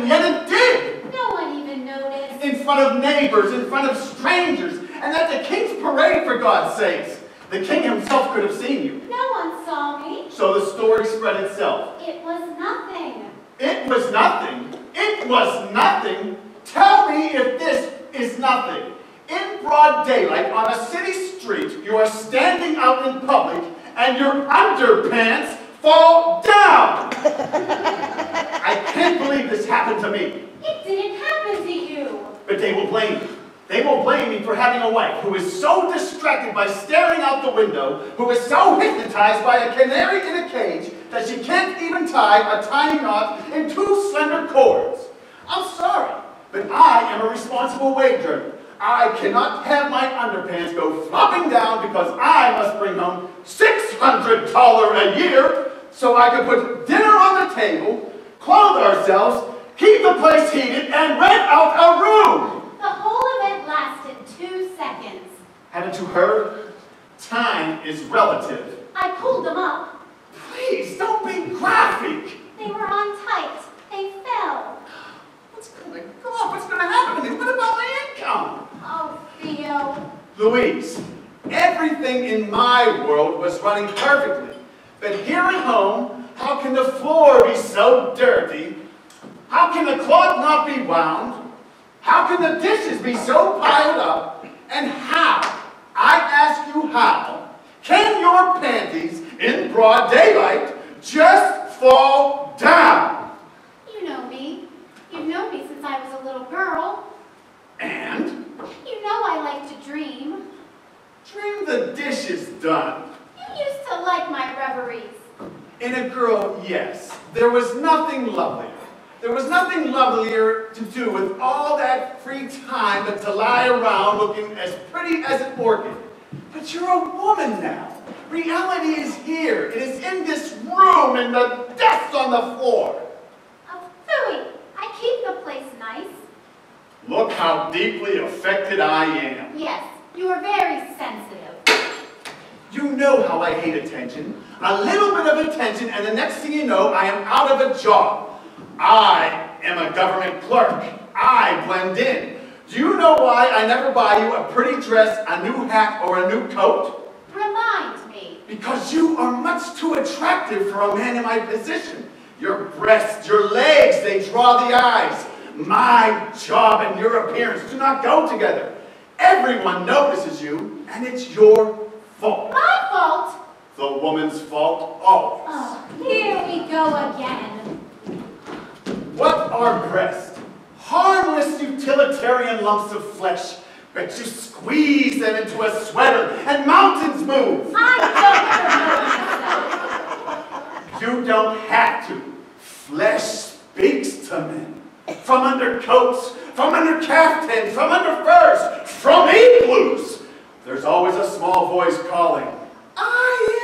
not happen, yet it did. No one even noticed. In front of neighbors, in front of strangers, and at the king's parade, for God's sakes. The king himself could have seen you. No one saw me. So the story spread itself. It was nothing. It was nothing. It was nothing. Tell me if this is nothing. In broad daylight, on a city street, you are standing out in public, and your underpants fall down. I can't believe this happened to me. It didn't happen to you. But they will blame me. They will blame me for having a wife who is so distracted by staring out the window, who is so hypnotized by a canary in a cage, that she can't even tie a tiny knot in two slender cords. I'm sorry, but I am a responsible wage earner. I cannot have my underpants go flopping down because I must bring home $600 a year so I can put dinner on the table, clothe ourselves, keep the place heated, and rent out a room. The whole event lasted two seconds. Haven't you heard? Time is relative. I pulled them up. Please, don't be graphic. They were on tight. They fell. What's going to go up? What's going to happen to me? What about my income? Oh, Theo. Louise, everything in my world was running perfectly. But here at home, how can the floor be so dirty? How can the cloth not be wound? How can the dishes be so piled up? And how, I ask you how, can your panties in broad daylight just fall down? You know me. You've known me since I was a little girl. And You know I like to dream. dream the dishes done. You used to like my reveries. In a girl, yes. There was nothing lovelier. There was nothing lovelier to do with all that free time but to lie around looking as pretty as an orchid. But you're a woman now. Reality is here. It is in this room and the desk on the floor. Oh, phooey. I keep the place nice. Look how deeply affected I am. Yes, you are very sensitive. You know how I hate attention. A little bit of attention, and the next thing you know, I am out of a job. I am a government clerk. I blend in. Do you know why I never buy you a pretty dress, a new hat, or a new coat? Remind me. Because you are much too attractive for a man in my position. Your breasts, your legs, they draw the eyes. My job and your appearance do not go together. Everyone notices you, and it's your fault. My fault. The woman's fault always. Oh, here we go again. What are breasts? Harmless utilitarian lumps of flesh. But you squeeze them into a sweater and mountains move. I don't. You don't have to. Flesh speaks to men. From under coats, from under caftans, from under furs, from igloos. There's always a small voice calling, I.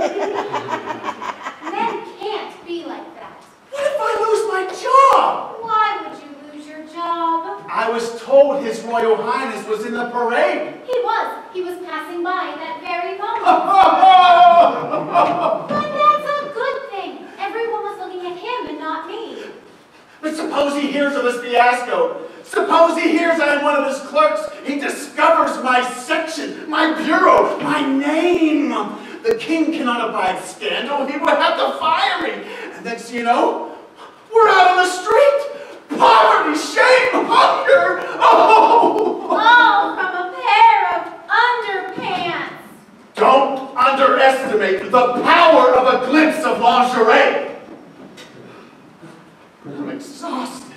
Men can't be like that. What if I lose my job? Why would you lose your job? I was told His Royal Highness was in the parade. He was. He was passing by that very moment. but that's a good thing. Everyone was looking at him and not me. But suppose he hears of this fiasco. Suppose he hears I am one of his clerks. He discovers my section, my bureau, my name. The king cannot abide scandal. He would have to fire me. And next thing you know, we're out on the street. Poverty, shame, hunger. Oh! All from a pair of underpants. Don't underestimate the power of a glimpse of lingerie. I'm exhausted.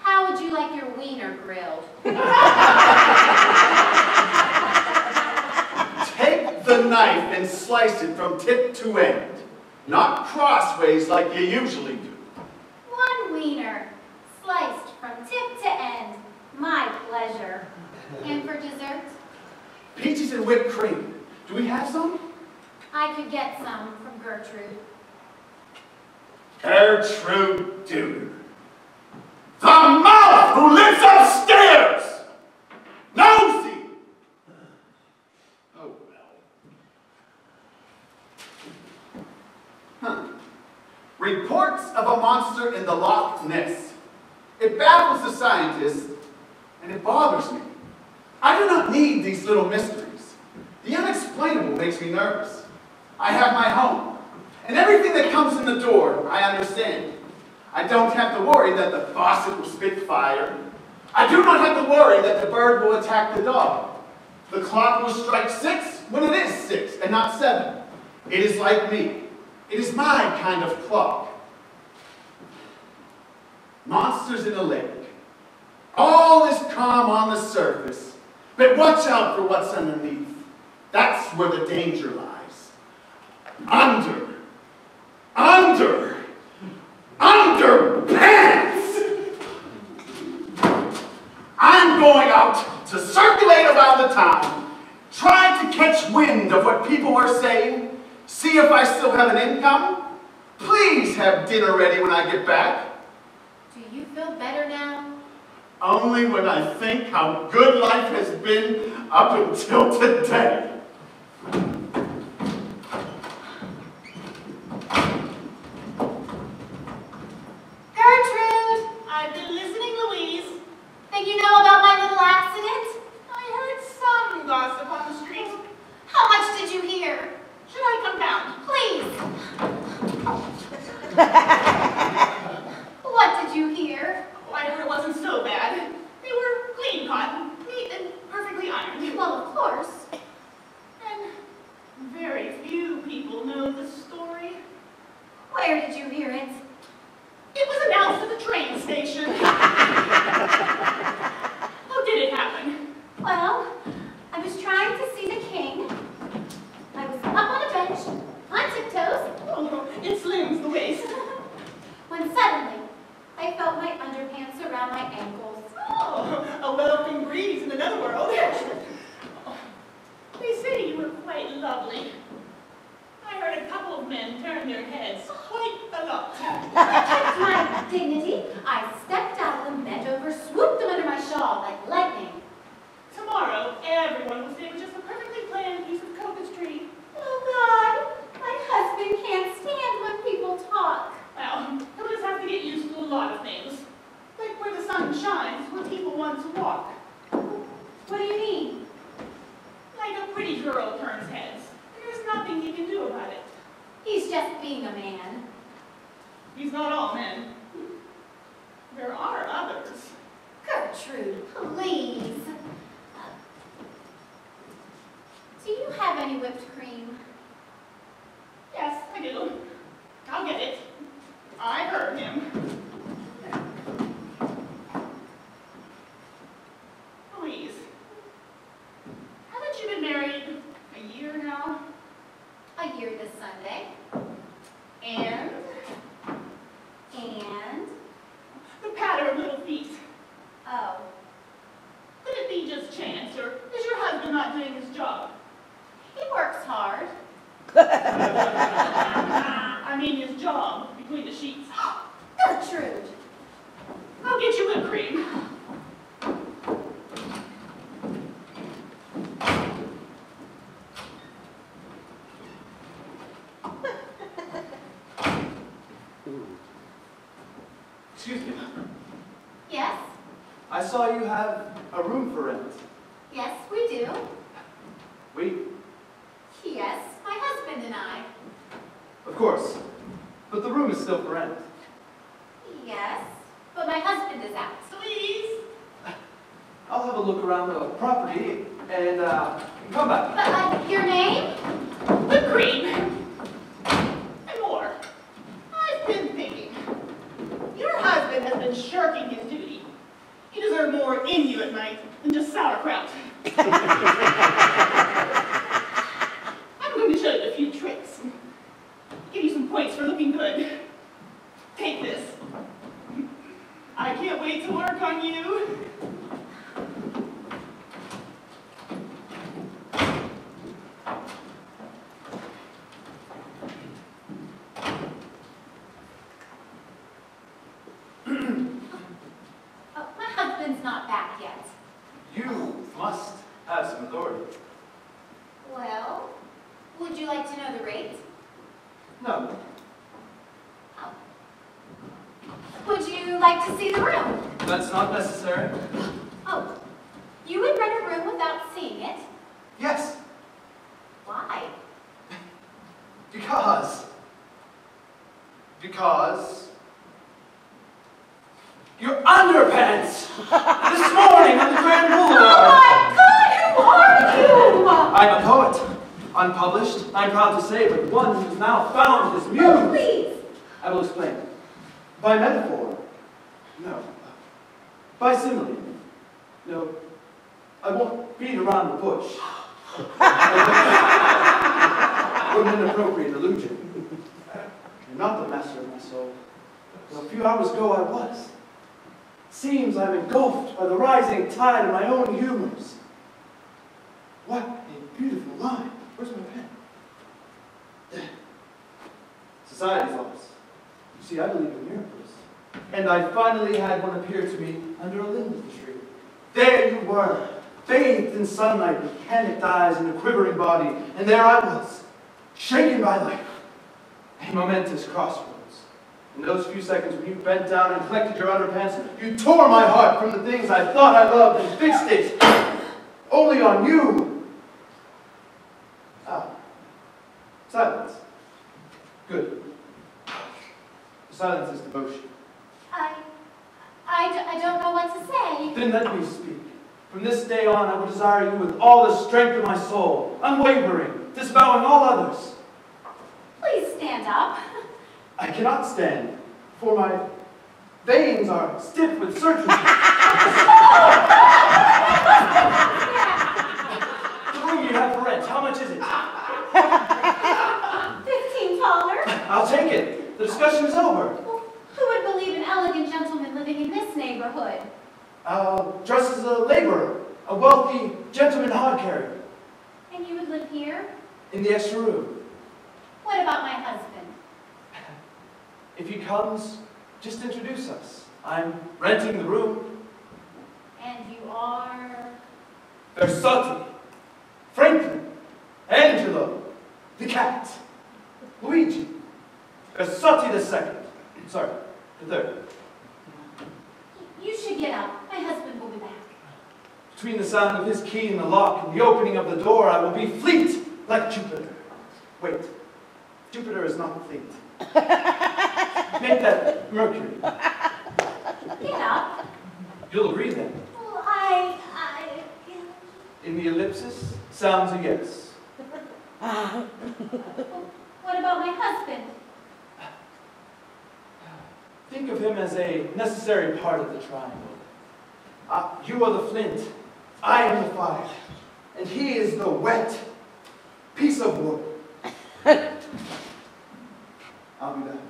How would you like your wiener grilled? The knife and slice it from tip to end, not crossways like you usually do. One wiener, sliced from tip to end. My pleasure. And for dessert, Peaches and whipped cream. Do we have some? I could get some from Gertrude. Gertrude Deuter. The mouth who lives upstairs! Nosy! Huh. Reports of a monster in the Loch Ness. It baffles the scientists, and it bothers me. I do not need these little mysteries. The unexplainable makes me nervous. I have my home, and everything that comes in the door, I understand. I don't have to worry that the faucet will spit fire. I do not have to worry that the bird will attack the dog. The clock will strike six when it is six and not seven. It is like me. It is my kind of clock. Monsters in a lake. All is calm on the surface, but watch out for what's underneath. That's where the danger lies. Under income. Please have dinner ready when I get back. Do you feel better now? Only when I think how good life has been up until today. doing his job between the sheets. Not necessary. Oh, you would rent a room without seeing it? Yes, Why? because. Because. Your underpants! this morning on the Grand Oh Boulevard! my God, who are you? I'm a poet. Unpublished, I'm proud to say, but one who's now found his Oh, muse. please. I will explain. By metaphor. No. By simile. No. I won't beat around the bush. what an inappropriate allusion. You're not the master of my soul. Well, a few hours ago I was. Seems I'm engulfed by the rising tide of my own humors. What a beautiful line. Where's my pen? Society thoughts. You see, I believe in miracles. And I finally had one appear to me under a linden tree. There you were, bathed in sunlight with panicked eyes and a quivering body. And there I was, shaken by life. A momentous crossroads. In those few seconds when you bent down and collected your underpants, you tore my heart from the things I thought I loved and fixed it only on you. Ah. Silence. Good. Silence is devotion. I, I, d- I don't know what to say. Then let me speak. From this day on, I will desire you with all the strength of my soul, unwavering, disavowing all others. Please stand up. I cannot stand, for my veins are stiff with surgery. the you have for rent, how much is it? Fifteen thaler. I'll take it. The discussion is over. Well, who would believe an elegant gentleman living in this neighborhood? Uh, I'll as a laborer, a wealthy gentleman hod carrier, And you would live here? in the extra room. What about my husband? If he comes, just introduce us. I'm renting the room. And you are... Versati, Franklin, Angelo, the cat, Luigi, Versati the second. Sorry, the third. You should get up. My husband will be back. Between the sound of his key in the lock and the opening of the door, I will be fleet like Jupiter. Wait, Jupiter is not fleet. Make that Mercury. Get up. You'll agree then. Well, I... I... In the ellipsis, sounds a yes. What about my husband? Think of him as a necessary part of the triangle. Uh, you are the flint, I am the fire, and he is the wet piece of wood. I'll be back.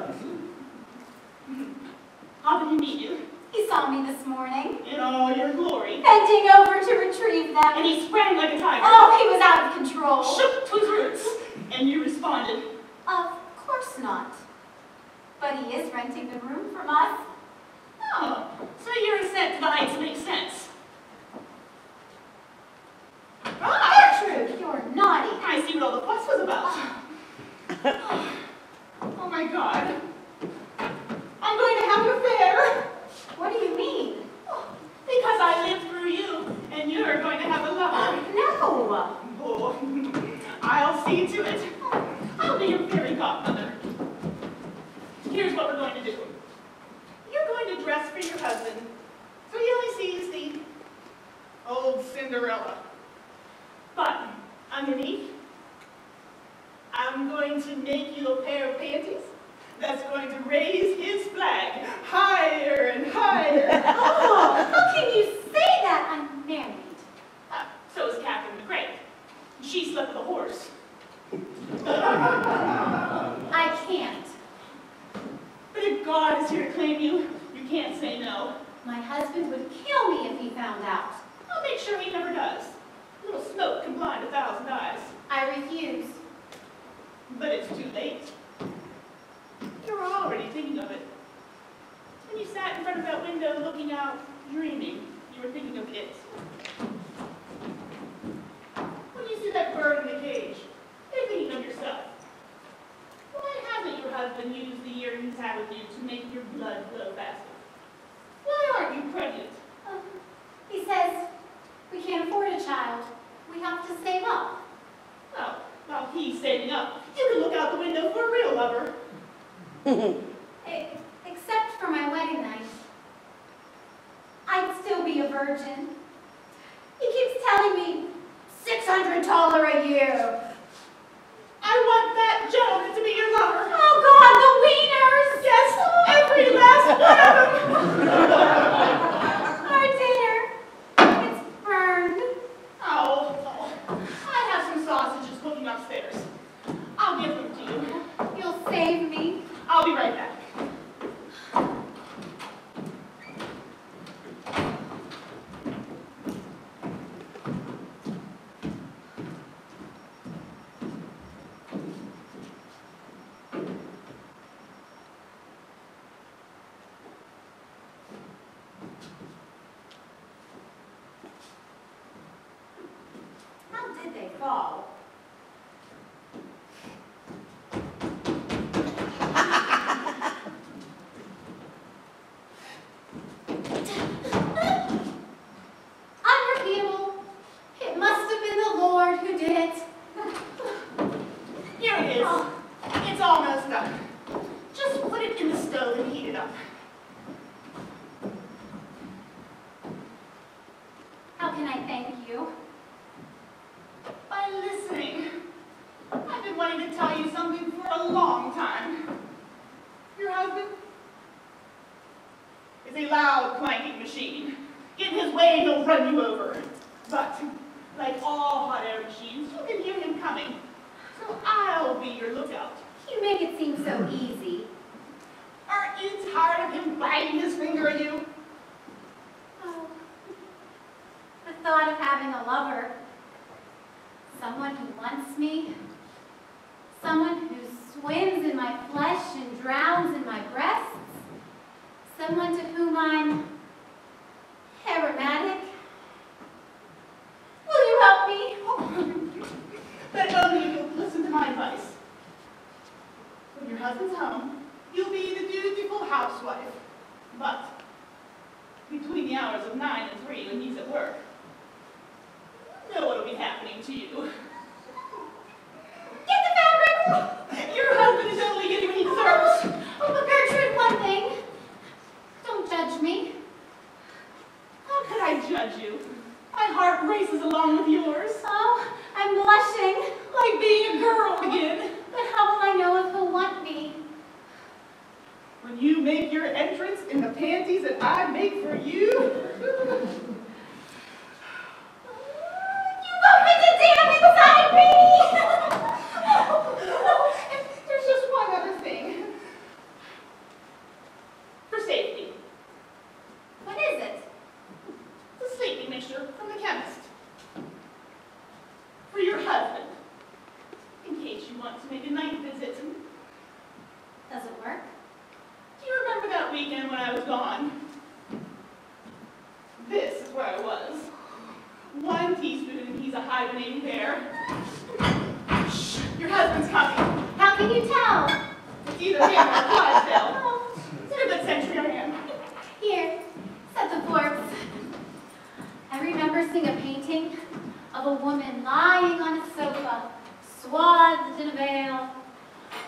swathed in a veil.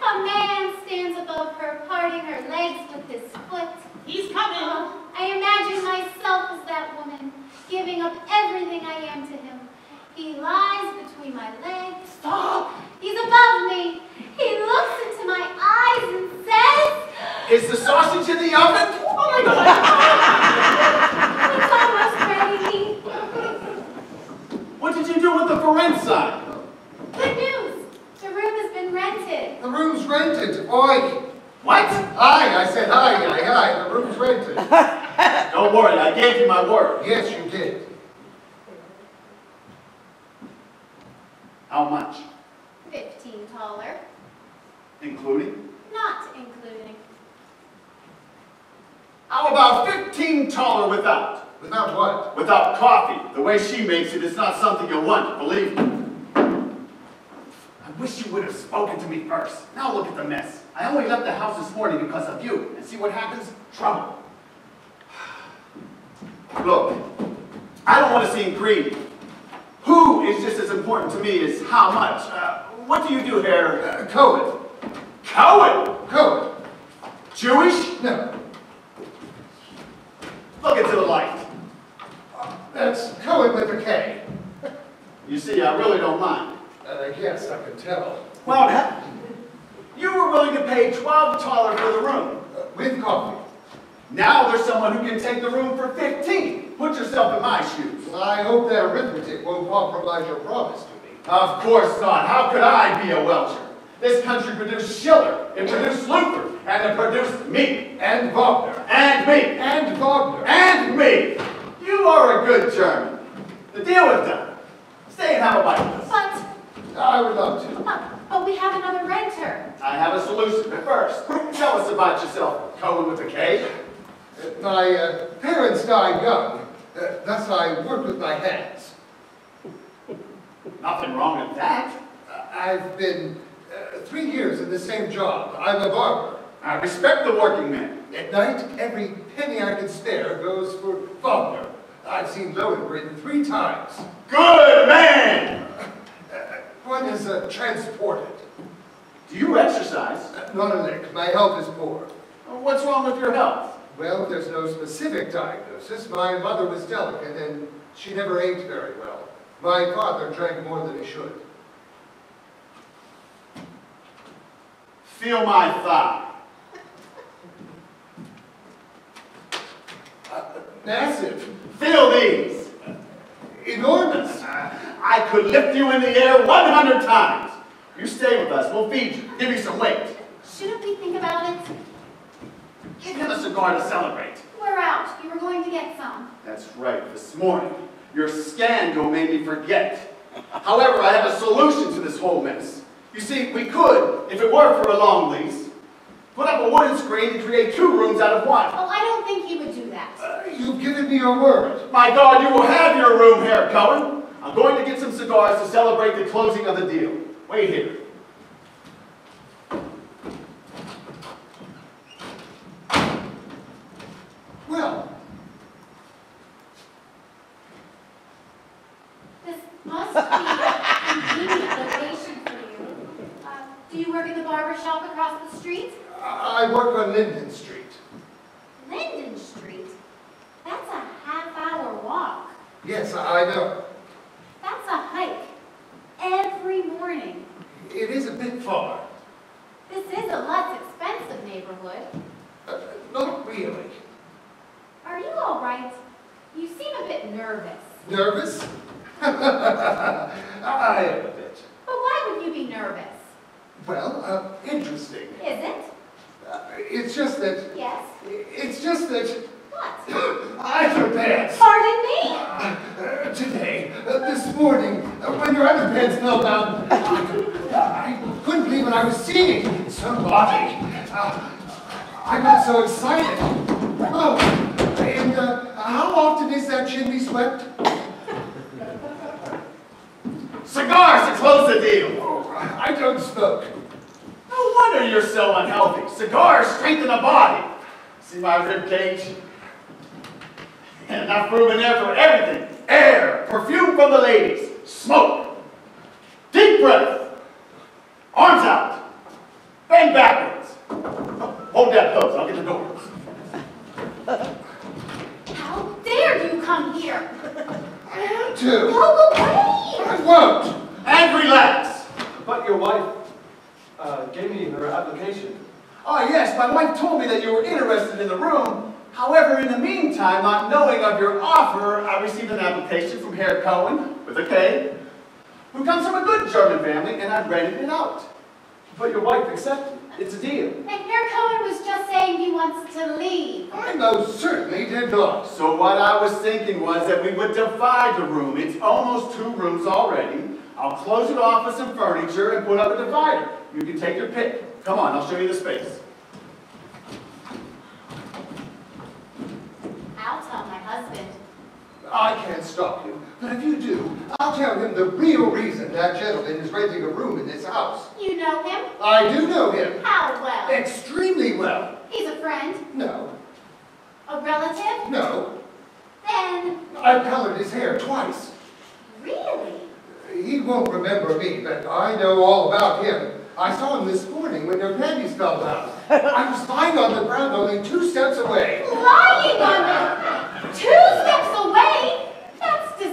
A man stands above her, parting her legs with his foot. He's coming. Oh, I imagine myself as that woman, giving up everything I am to him. He lies between my legs. Stop. He's above me. He looks into my eyes and says, Is the sausage in the oven? Oh my God. It's almost ready. What did you do with the for rent sign? Good news. The room has been rented. The room's rented. Oi! What? Hi, I said hi, hi, hi. The room's rented. Don't worry, I gave you my word. Yes, you did. How much? Fifteen thaler, Including? not including. How about 15 thaler without? Without what? Without coffee. The way she makes it, it is not something you'll want, believe me. Wish you would have spoken to me first. Now look at the mess. I only left the house this morning because of you. And see what happens? Trouble. Look, I don't want to seem greedy. Who is just as important to me as how much. Uh, what do you do here? Uh, Cohen. Cohen! Cohen. Jewish? No, Look into the light. that's Cohen with a K. You see, I really don't mind. Uh, yes, I can tell. Well, that, you were willing to pay $12 for the room. Uh, with coffee. Now there's someone who can take the room for 15. Put yourself in my shoes. Well, I hope that arithmetic won't compromise your promise to me. Of course not. How could I be a Welcher? This country produced Schiller, it produced Luther, and it produced me, And Wagner. and me, And Wagner. and me. You are a good German. The deal is done. Stay and have a bite with us. But, I would love to. but, but we have another renter. I have a solution, but first, tell us about yourself, Cohen with a K. Uh, My uh, parents died young. Uh, thus, I work with my hands. Nothing wrong with that. Uh, I've been uh, three years in the same job. I'm a barber. I respect the working man. At night, every penny I can spare goes for Wagner. I've seen Lohengrin three times. Good man! Uh, One is uh, transported. Do you exercise? Uh, Not a lick. My health is poor. What's wrong with your health? Well, there's no specific diagnosis. My mother was delicate and she never ate very well. My father drank more than he should. Feel my thigh. Uh, massive. Feel these. I could lift you in the air 100 times. You stay with us. We'll feed you. Give you some weight. Shouldn't we think about it? Give him a cigar to celebrate. We're out. You were going to get some. That's right. This morning, your scandal made me forget. However, I have a solution to this whole mess. You see, we could, if it were for a long lease, put up a wooden screen and create two rooms out of one. Oh, I don't think he would do that. Uh, you've given me your word. My God, you will have your room here, Cohen. I'm going to get some cigars to celebrate the closing of the deal. Wait here. Well, This must be a convenient location for you. Uh, do you work at the barber shop across the street? I I work on Linden Street. Linden Street? That's a half-hour walk. Yes, I know. That's a hike. Every morning. It is a bit far. This is a less expensive neighborhood. Uh, not really. Are you all right? You seem a bit nervous. Nervous? I am a bit. But why would you be nervous? Well, uh, interesting. Is it? Uh, it's just that, Yes. it's just that What? I underpants. Pardon me? Uh, today, uh, this morning, uh, when your underpants fell down, I, I couldn't believe what I was seeing. Somebody. Uh, I got so excited. Oh, and uh, how often is that chimney swept? Cigars to close the deal. Oh, I don't smoke. No wonder you're so unhealthy. Cigars strengthen the body. See my rib cage? Enough room in there for everything. Air, perfume from the ladies, Smoke. Deep breath. Arms out. Bend backwards. Hold that pose. I'll get the door. How dare you come here? I had to. Go away! I won't. And relax. But your wife uh, gave me her application. Oh, yes, my wife told me that you were interested in the room. However, in the meantime, not knowing of your offer, I received an application from Herr Cohen, with a K, who comes from a good German family, and I rented it out. But your wife accepted. It's a deal. And Herr Cohen was just saying he wants to leave. I most certainly did not. So what I was thinking was that we would divide the room. It's almost two rooms already. I'll close it off with some furniture and put up a divider. You can take your pick. Come on, I'll show you the space. I'll tell my husband. I can't stop you, but if you do, I'll tell him the real reason that gentleman is renting a room in this house. You know him? I do know him How well? extremely well. He's a friend? No, A relative? no, Then, I've colored his hair twice. really? He won't remember me, but I know all about him. I saw him this morning when your panties fell down. I was lying on the ground only two steps away. Lying on the two steps away? That's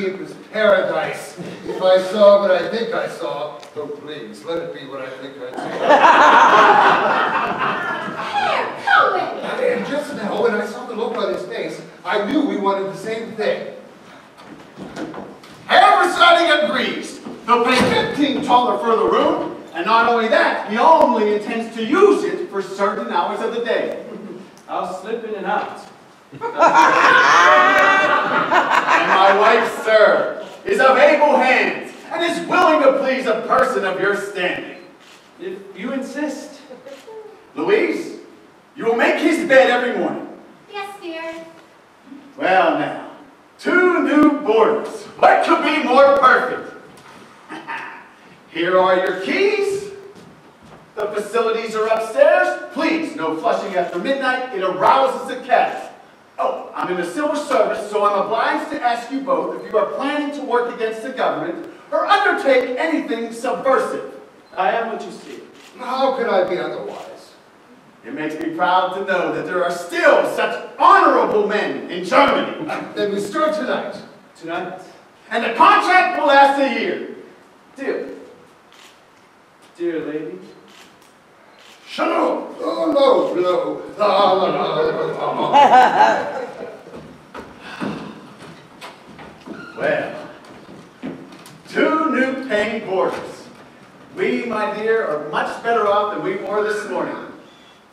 disgusting. To it was paradise. If I saw what I think I saw, oh please, let it be what I think I Herr Cohen! saw. And just now, when I saw the look on his face, I knew we wanted the same thing. Herr Versading agrees. He'll pay 15 thaler for the room, and not only that, he only intends to use it for certain hours of the day. I'll slip in and out. And my wife, sir, is of able hands and is willing to please a person of your standing. If you insist. Louise, you will make his bed every morning. Yes, dear. Well now, two new boarders. What could be more perfect? Here are your keys. The facilities are upstairs. Please, no flushing after midnight. It arouses the cats. Oh, I'm in the civil service, so I'm obliged to ask you both if you are planning to work against the government or undertake anything subversive. I am what you see. How could I be otherwise? It makes me proud to know that there are still such honorable men in Germany. Then we start tonight. Tonight. And the contract will last a year. Deal. Dear lady. Shalom. Oh, no, no. La, la, la, la, la. Well, two new paying boarders. We, my dear, are much better off than we were this morning.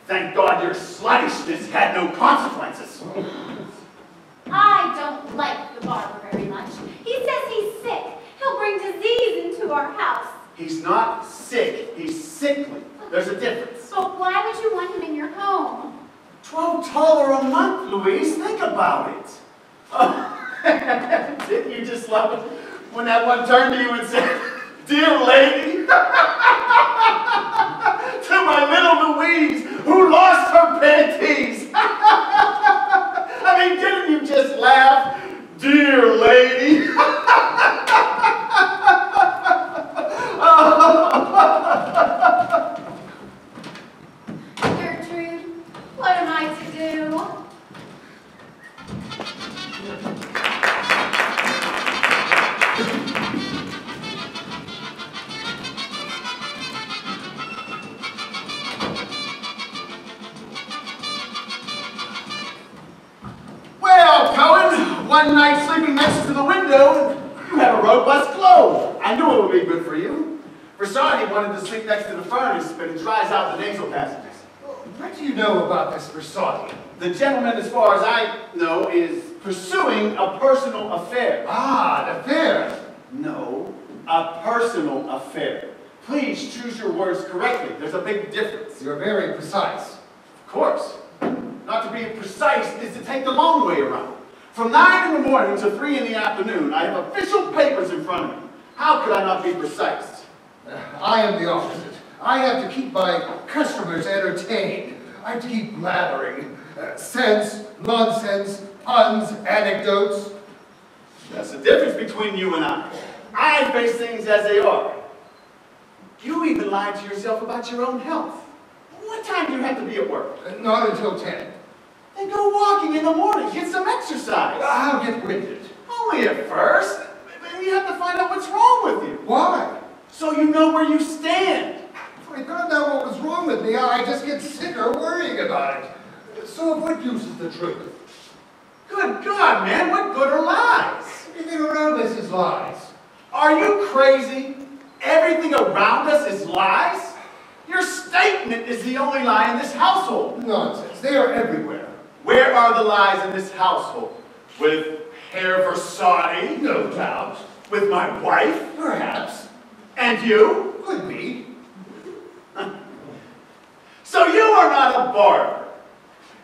Thank God your sluttishness had no consequences. I don't like the barber very much. He says he's sick. He'll bring disease into our house. He's not sick, he's sickly. There's a difference. But why would you want him in your home? Twelve thaler a month, Louise. Think about it. Oh, didn't you just love it when that one turned to you and said, "Dear lady," to my little Louise who lost her panties. I mean, didn't you just laugh, "Dear lady"? Gertrude, oh. Have to keep my customers entertained. I have to keep blathering. Uh, sense, nonsense, puns, anecdotes. That's the difference between you and I. I face things as they are. You even lied to yourself about your own health. What time do you have to be at work? Uh, Not until ten. Then go walking in the morning, get some exercise. I'll get winded. Only at first. Maybe you have to find out what's wrong with you. Why? So you know where you stand. I found out what was wrong with me, I just get sicker worrying about it. So what use is the truth? Good God, man, what good are lies? Everything around us is lies. Are you crazy? Everything around us is lies? Your statement is the only lie in this household. Nonsense. They are everywhere. Where are the lies in this household? With Herr Versati? No doubt. With my wife? Perhaps. And you? Could be. So you are not a barber.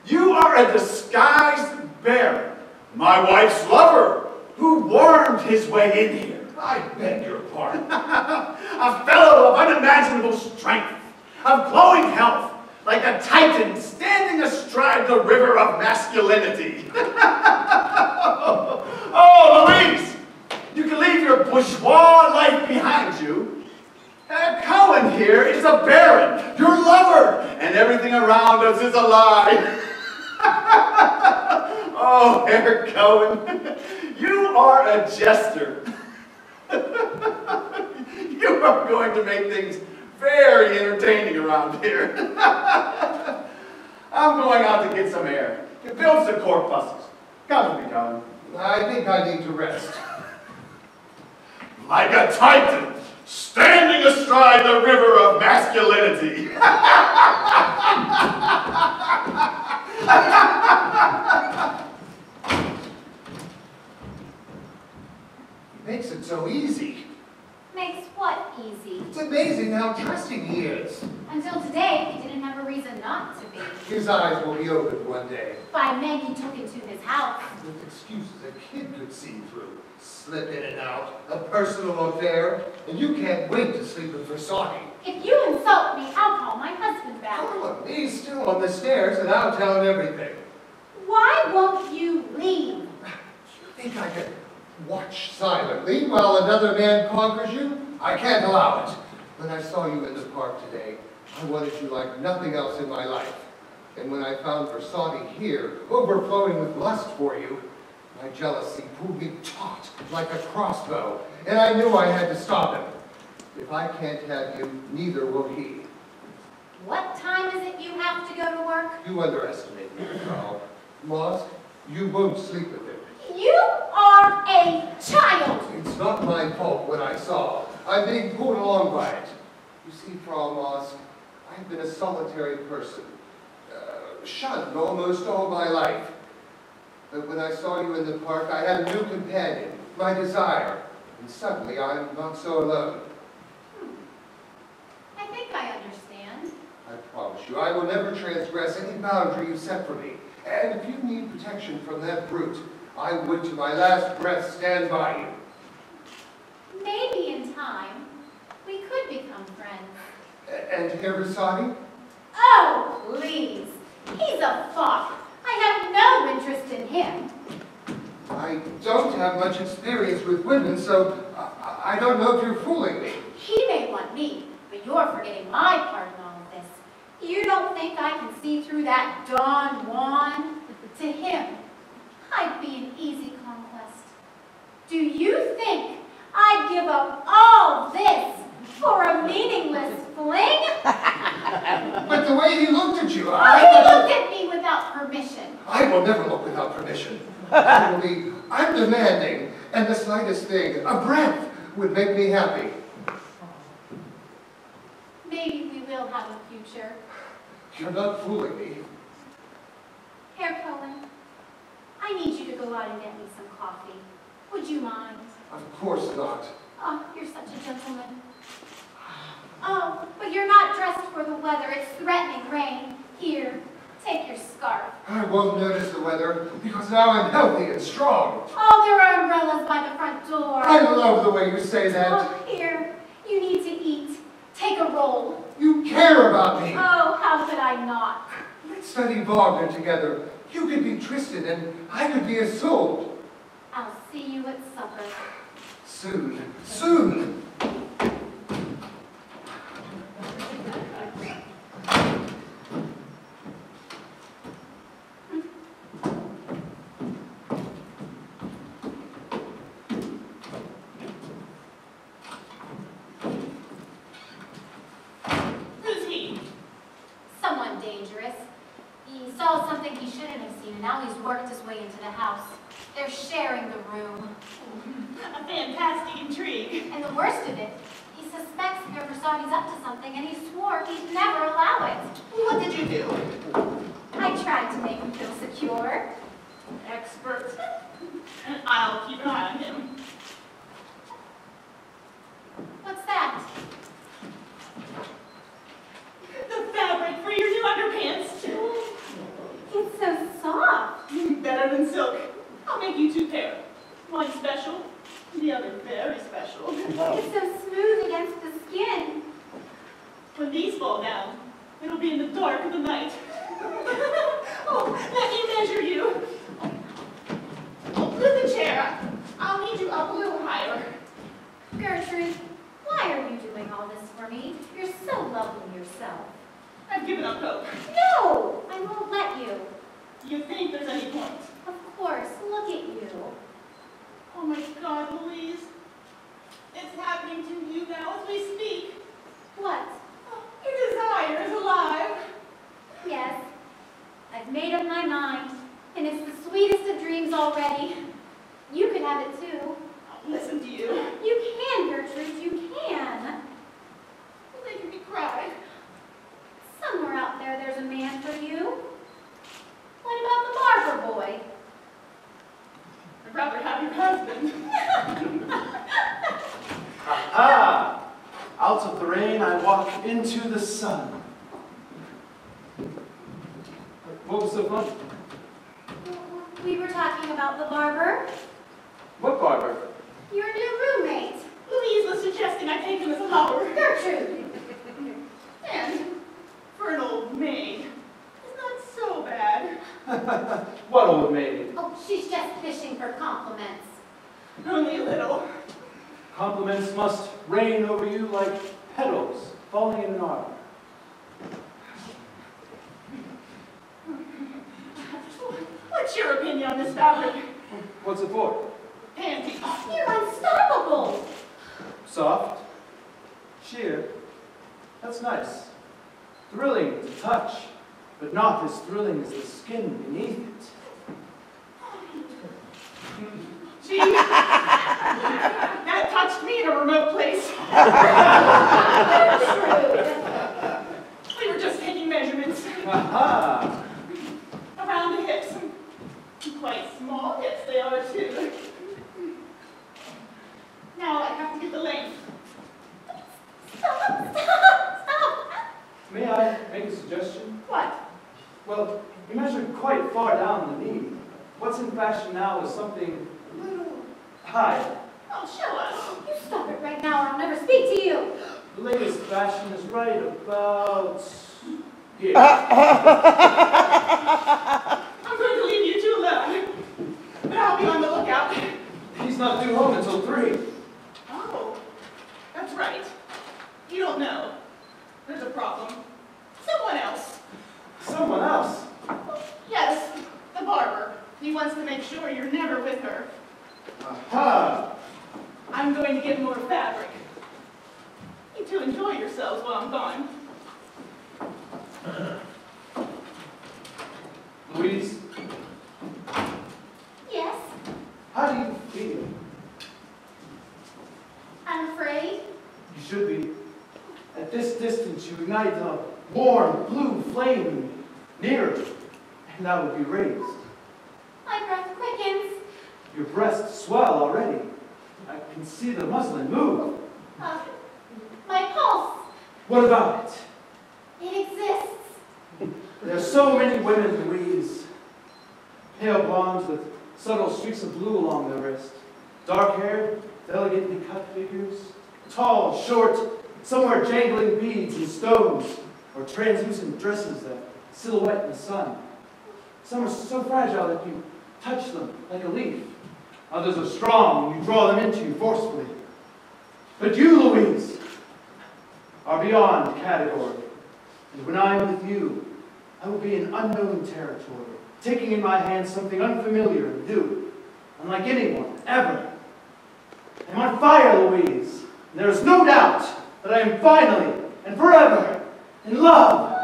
You are a disguised baron. My wife's lover, who wormed his way in here. I beg your pardon. a fellow of unimaginable strength, of glowing health, like a titan standing astride the river of masculinity. oh, Louise, you can leave your bourgeois life behind you. Uh, Cohen here is a baron, your lover, and everything around us is a lie. oh, Herr Cohen, you are a jester. you are going to make things very entertaining around here. I'm going out to get some air. It builds the corpuscles. Come with me, Cohen. I think I need to rest. Like a titan, standing astride the river of masculinity. He makes it so easy. Makes what easy? It's amazing how trusting he is. Until today, he didn't have a reason not to be. His eyes will be opened one day. By men he took into his house. With excuses a kid could see through. Slip in and out, a personal affair, and you can't wait to sleep with Versati. If you insult me, I'll call my husband back. Look, he's still on the stairs and I'll tell him everything. Why won't you leave? You think I can watch silently while another man conquers you? I can't allow it. When I saw you in the park today, I wanted you like nothing else in my life. And when I found Versati here, overflowing with lust for you, my jealousy pulled me taut like a crossbow, and I knew I had to stop him. If I can't have you, neither will he. What time is it you have to go to work? You underestimate me, Carl. Moss, you won't sleep with him. You are a child. It's not my fault what I saw. I'm being pulled along by it. You see, Frau Moss, I've been a solitary person, uh, shunned almost all my life. But when I saw you in the park, I had a new companion, my desire, and suddenly I'm not so alone. I think I understand. I promise you, I will never transgress any boundary you set for me. And if you need protection from that brute, I would to my last breath stand by you. Maybe in time, we could become friends. And Versati? Oh, please. He's a fop. I have no interest in him. I don't have much experience with women, so I, I don't know if you're fooling me. He may want me, but you're forgetting my part in all of this. You don't think I can see through that Don Juan? To him, I'd be an easy conquest. Do you think I'd give up all this for a meaningless fling? But the way he looked at you, Oh, he I, looked at me without permission. I will never look without permission. I'm demanding, and the slightest thing, a breath, would make me happy. Maybe we will have a future. You're not fooling me. Herr Cohen, I need you to go out and get me some coffee. Would you mind? Of course not. Oh, you're such a gentleman. Oh, but you're not dressed for the weather. It's threatening rain. Here, take your scarf. I won't notice the weather, because now I'm healthy and strong. Oh, there are umbrellas by the front door. I love the way you say that. Oh, here, you need to eat. Take a roll. You care about me. Oh, how could I not? Let's study Wagner together. You could be Tristan, and I could be Isolde. I'll See you at supper. Soon, soon. What's on this fabric? What's it for? Panties. You're unstoppable. Soft, sheer. That's nice. Thrilling to touch, but not as thrilling as the skin beneath it. Gee, that touched me in a remote place. Gertrude. We were just taking measurements Aha! around the hips. Quite small hips they are too. Now I have to get the length. Stop, stop, stop. May I make a suggestion? What? Well, you measured quite far down the knee. What's in fashion now is something a little high. Oh, show us. You stop it right now or I'll never speak to you. The latest fashion is right about here. I'm going to leave you two alone. But I'll be on the lookout. He's not due home until three. Oh, that's right. You don't know. There's a problem. Someone else. Someone else. Yes, the barber. He wants to make sure you're never with her. Aha! I'm going to get more fabric. You two enjoy yourselves while I'm gone. Louise, Yes, how do you feel? I'm afraid. You should be. At this distance, you ignite a warm blue flame nearer, that would be raised. My breath quickens. Your breasts swell already. I can see the muslin move. Uh, my pulse. What about it? It exists. There are so many women, Louise. Pale blondes with subtle streaks of blue along their wrist. Dark-haired, delicately cut figures. Tall, short, Some somewhere jangling beads and stones, or translucent dresses that silhouette in the sun. Some are so fragile that you touch them like a leaf. Others are strong, and you draw them into you forcefully. But you, Louise, are beyond category. And when I am with you, I will be in unknown territory, taking in my hands something unfamiliar and new, unlike anyone ever. I'm on fire, Louise. And there is no doubt that I am finally and forever in love.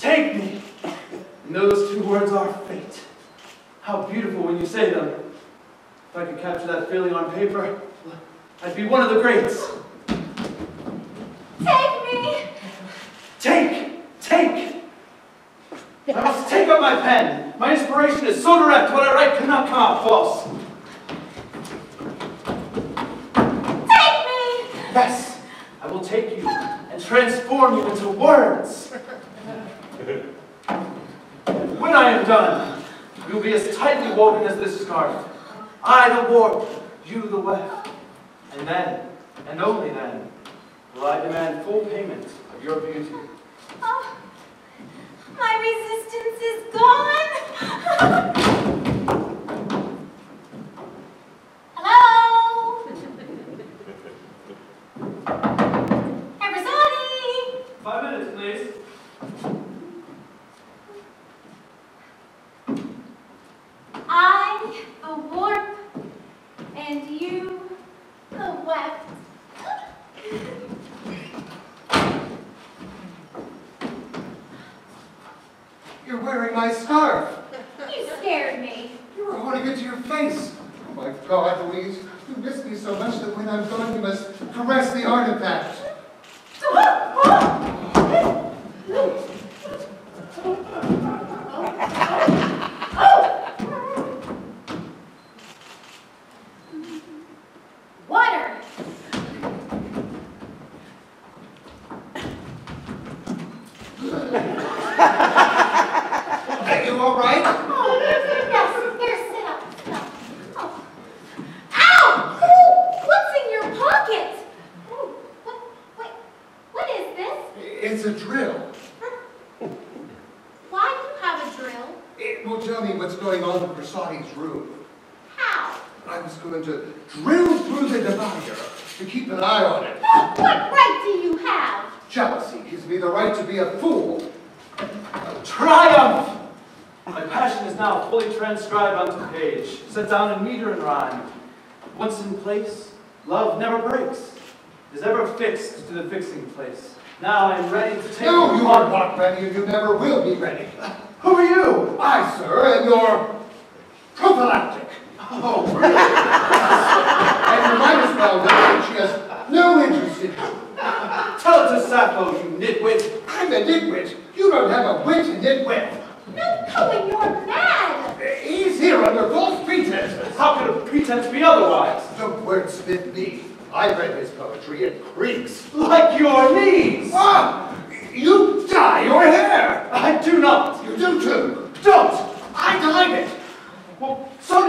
Take me. And those two words are fate. How beautiful when you say them. If I could capture that feeling on paper, I'd be one of the greats. Take me. Take! Take! I must take up my pen. My inspiration is so direct, what I write cannot come out false. Take me. Yes, I will take you and transform you into words. When I am done, you will be as woven as. I the warp, you the weft. And then, and only then, will I demand full payment of your beauty. Oh, my resistance is gone.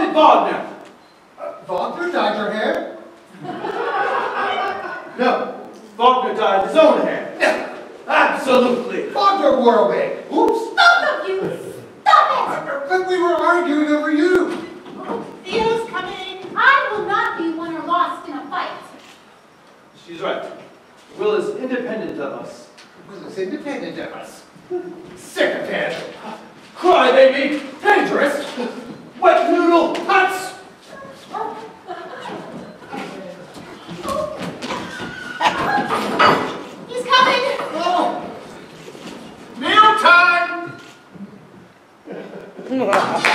did Wagner. Uh, Wagner dyed your hair? No, Wagner dyed his own hair. No, Absolutely. Wagner wore a wig. Oops. Both of you, stop it. But we were arguing over you. Theo's coming. I will not be won or lost in a fight. She's right. Will is independent of us. Well, it's independent of us. Sycophant. Cry, baby! Dangerous! Wet noodle! Nuts! He's coming. Oh! Meal time!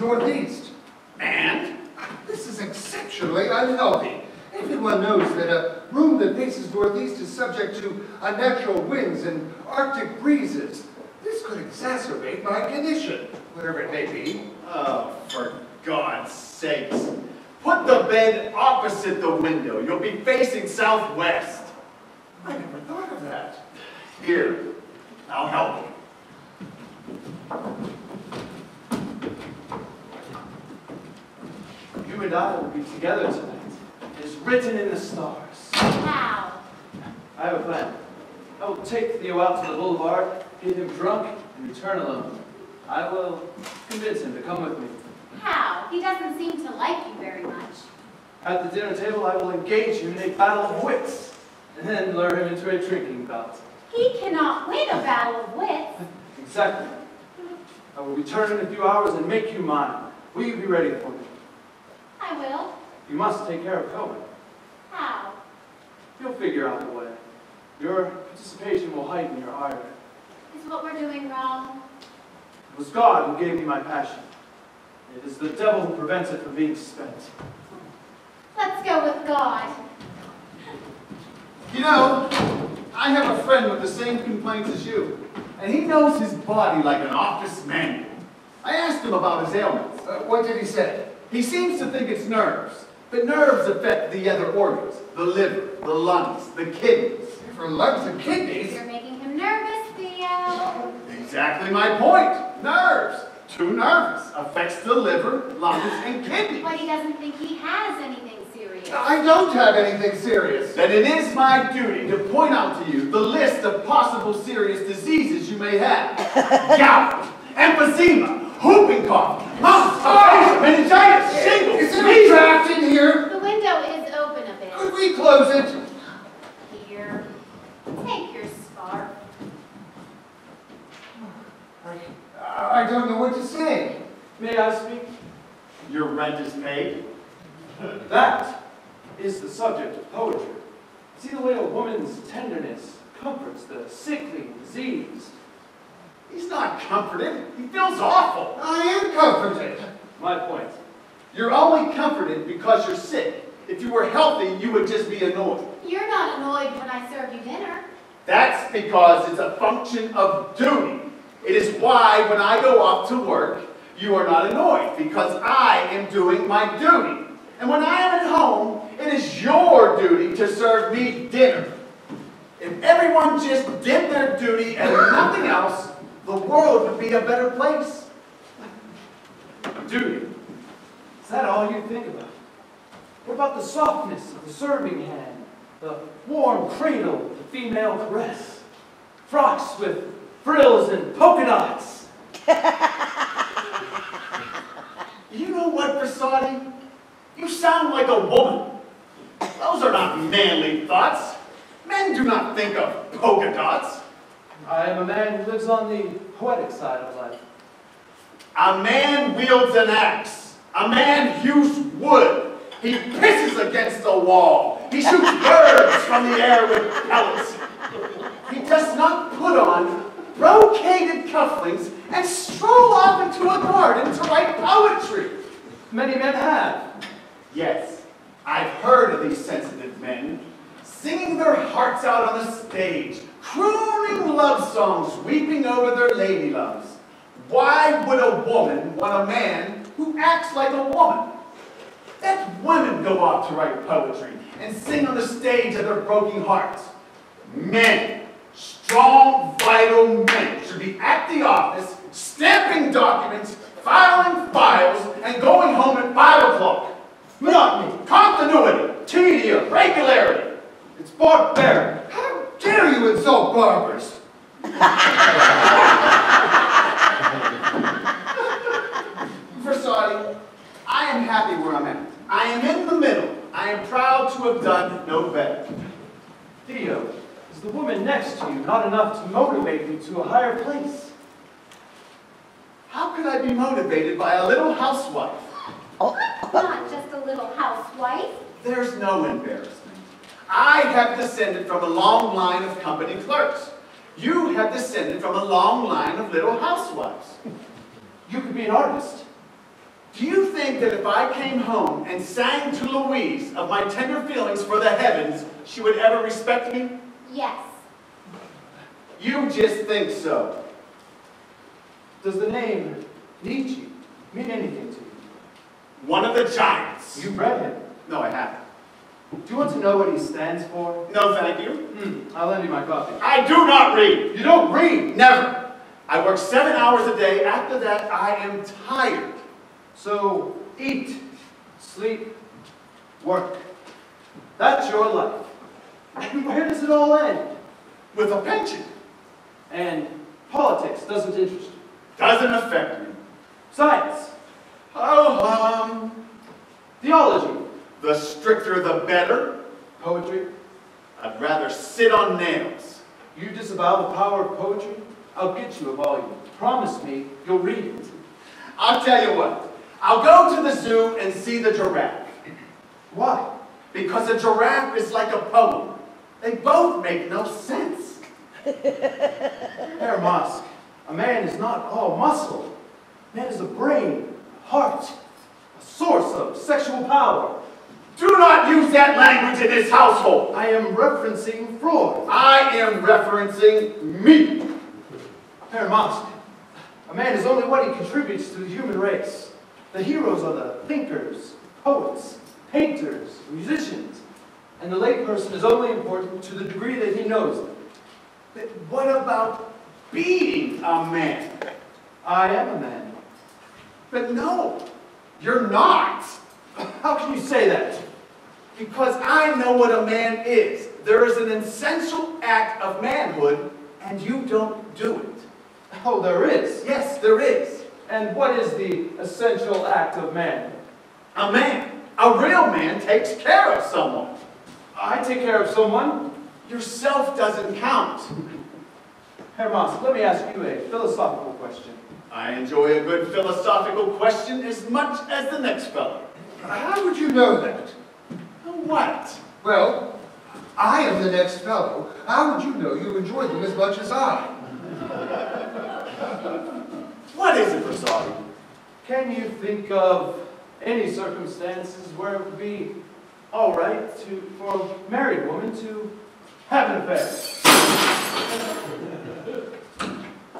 northeast. And? This is exceptionally unhealthy. Everyone knows that a room that faces northeast is subject to unnatural winds and arctic breezes. This could exacerbate my condition, whatever it may be. Oh, for God's sakes. Put the bed opposite the window. You'll be facing southwest. I never thought of that. Here, I'll help You and I will be together tonight. It is written in the stars. How? I have a plan. I will take Theo out to the boulevard, get him drunk, and return alone. I will convince him to come with me. How? He doesn't seem to like you very much. At the dinner table, I will engage him in a battle of wits, and then lure him into a drinking bout. He cannot win a battle of wits. Exactly. I will return in a few hours and make you mine. Will you be ready for me? I will. You must take care of Cohen. How? You'll figure out the way. Your participation will heighten your ire. Is what we're doing wrong? It was God who gave me my passion. It is the devil who prevents it from being spent. Let's go with God. You know, I have a friend with the same complaints as you, and he knows his body like an office manual. I asked him about his ailments. Uh, what did he say? He seems to think it's nerves, but nerves affect the other organs, the liver, the lungs, the kidneys. For lungs and kidneys? You're making him nervous, Theo. Exactly my point. Nerves. Too nervous. Affects the liver, lungs, and kidneys. But he doesn't think he has anything serious. I don't have anything serious. Then it is my duty to point out to you the list of possible serious diseases you may have. Gout, emphysema, whooping cough, mumps, ah! eyes, meningitis, shingles, Is there a measles. draft in here? The window is open a bit. Could we close it? Here, take your scarf. I, I don't know what to say. May I speak? Your rent is paid. That is the subject of poetry. See the way a woman's tenderness comforts the sickly and diseased. He's not comforted. He feels awful. I am comforted. My point. You're only comforted because you're sick. If you were healthy, you would just be annoyed. You're not annoyed when I serve you dinner. That's because it's a function of duty. It is why when I go off to work, you are not annoyed, because I am doing my duty. And when I am at home, it is your duty to serve me dinner. If everyone just did their duty and nothing else, the world would be a better place. Duty. Is that all you think about? What about the softness of the serving hand? The warm cradle, the female caress? Frocks with frills and polka dots? You know what, Versati? You sound like a woman. Those are not manly thoughts. Men do not think of polka dots. I am a man who lives on the poetic side of life. A man wields an axe. A man hews wood. He pisses against the wall. He shoots birds from the air with pellets. He does not put on brocaded cufflinks and stroll off into a garden to write poetry. Many men have. Yes, I've heard of these sensitive men, singing their hearts out on the stage, crooning love songs, weeping over their lady loves. Why would a woman want a man who acts like a woman? Let women go off to write poetry and sing on the stage of their broken hearts. Men, strong, vital men, should be at the office, stamping documents, filing files, and going home at 5 o'clock. Monotony, continuity, tedium, regularity. It's barbaric. How dare you insult barbers? Versati, I am happy where I'm at. I am in the middle. I am proud to have done no better. Theo, is the woman next to you not enough to motivate you to a higher place? How could I be motivated by a little housewife? Oh. Not just a little housewife. There's no embarrassment. I have descended from a long line of company clerks. You have descended from a long line of little housewives. You could be an artist. Do you think that if I came home and sang to Louise of my tender feelings for the heavens, she would ever respect me? Yes. You just think so. Does the name Nietzsche mean anything to you? One of the giants. You've read him. No, I haven't. Do you want to know what he stands for? No, thank you. Hmm, I'll lend you my copy. I do not read. You don't read! Never. I work seven hours a day. After that, I am tired. So eat, sleep, work. That's your life. And where does it all end? With a pension. And politics doesn't interest you. Doesn't affect me. Science, Oh, um, theology, the stricter the better. poetry. I'd rather sit on nails. You disavow the power of poetry? I'll get you a volume. Promise me you'll read it. I'll tell you what. I'll go to the zoo and see the giraffe. Why? Because a giraffe is like a poem. They both make no sense. Herr Mosk, a man is not all muscle. Man is a brain, heart, a source of sexual power. Do not use that language in this household. I am referencing Freud. I am referencing me. Herr Mosk, a man is only what he contributes to the human race. The heroes are the thinkers, poets, painters, musicians, and the layperson is only important to the degree that he knows them. But what about being a man? I am a man. But no, you're not. How can you say that? Because I know what a man is. There is an essential act of manhood, and you don't do it. Oh, there is. Yes, there is. And what is the essential act of man? A man, a real man, takes care of someone. I take care of someone. Yourself doesn't count. Herr Mosk, let me ask you a philosophical question. I enjoy a good philosophical question as much as the next fellow. How would you know that? What? Well, I am the next fellow. How would you know you enjoy them as much as I? What is it, Versati? Can you think of any circumstances where it would be all right to, for a married woman to have an affair?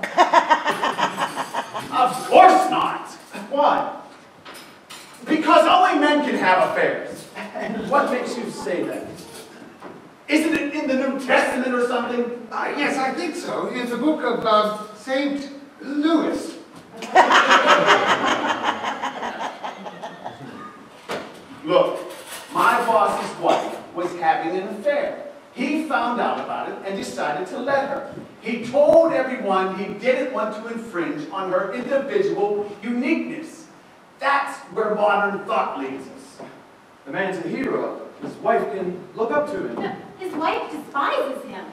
Of course not. Why? Because only men can have affairs. And what makes you say that? Isn't it in the New Testament or something? Uh, yes, I think so. In the book of uh, St. Louis. Look, my boss's wife was having an affair. He found out about it and decided to let her. He told everyone he didn't want to infringe on her individual uniqueness. That's where modern thought leads us. The man's a hero. His wife can look up to him. His wife despises him.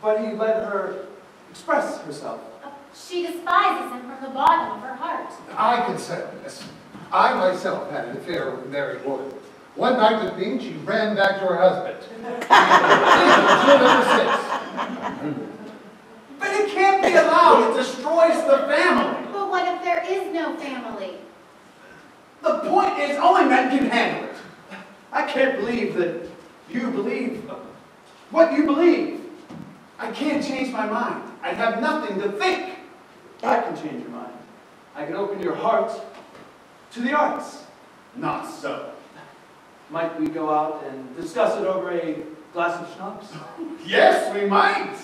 But he let her express herself. Oh, she despises him from the bottom of her heart. I can settle this. I myself had an affair with a married woman. One night at being, she ran back to her husband. Ever since. But it can't be allowed. It destroys the family. But what if there is no family? The point is only men can handle it. I can't believe that you believe what you believe. I can't change my mind. I have nothing to think. I can change your mind. I can open your heart to the arts. Not so. Might we go out and discuss it over a glass of schnapps? Yes, we might.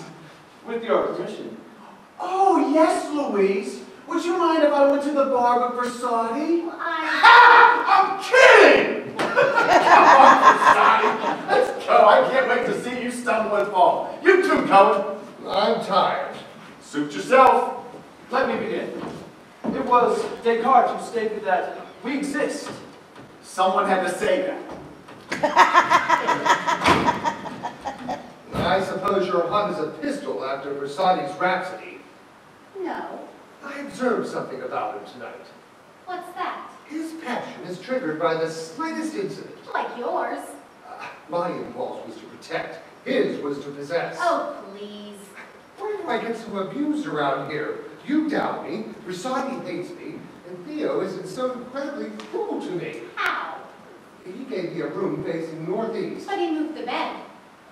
With your permission. Oh, yes, Louise. Would you mind if I went to the bar with Versati? Well, I... Ha! I'm kidding! Come on, Versati. Let's Joe, I can't wait to see you stumble and fall. You too, Cohen. I'm tired. Suit yourself. Let me begin. It was Descartes who stated that we exist. Someone had to say that. I suppose you're is a pistol after Versati's Rhapsody. No. I observed something about him tonight. What's that? His passion is triggered by the slightest incident. Like yours. Uh, my impulse was to protect. His was to possess. Oh, please. Why do I get so abused around here? You doubt me, Versati hates me, and Theo isn't so incredibly cruel to me. How? He gave me a room facing northeast. But he moved the bed.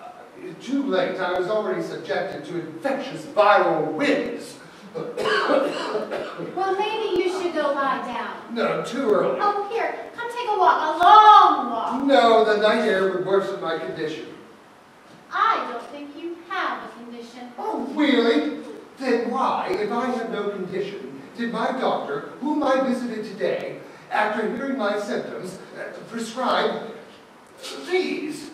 Uh, too late, I was already subjected to infectious viral whims. Well, maybe you should go lie down. no, too early. Oh, here, come take a walk, a long walk. No, the night air would worsen my condition. I don't think you have a condition. Oh, really? Then why, if I have no condition, did my doctor, whom I visited today, after hearing my symptoms, uh, prescribe these?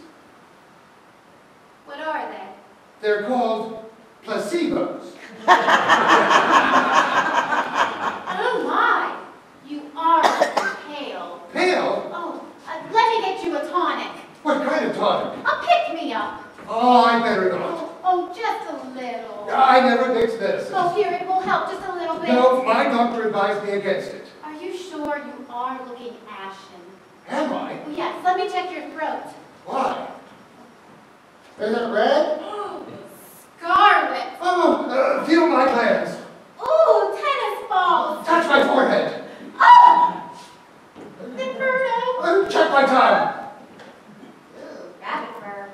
What are they? They're called placebos. Oh, my. You are pale. Pale? Oh, uh, let me get you a tonic. What kind of tonic? A pick-me-up. Oh, I better not. Oh, oh, just a little. I never mix medicine. Oh, here, it will help just a little bit. No, my doctor advised me against it. Are you sure you are looking ashen? Am I? Oh, yes, let me check your throat. Why? Is it red? Scarlet. Oh, uh, feel my glands. Ooh, tennis balls. Touch my forehead. Oh! Inferno. Uh, check my tongue. Ooh, rabbit fur.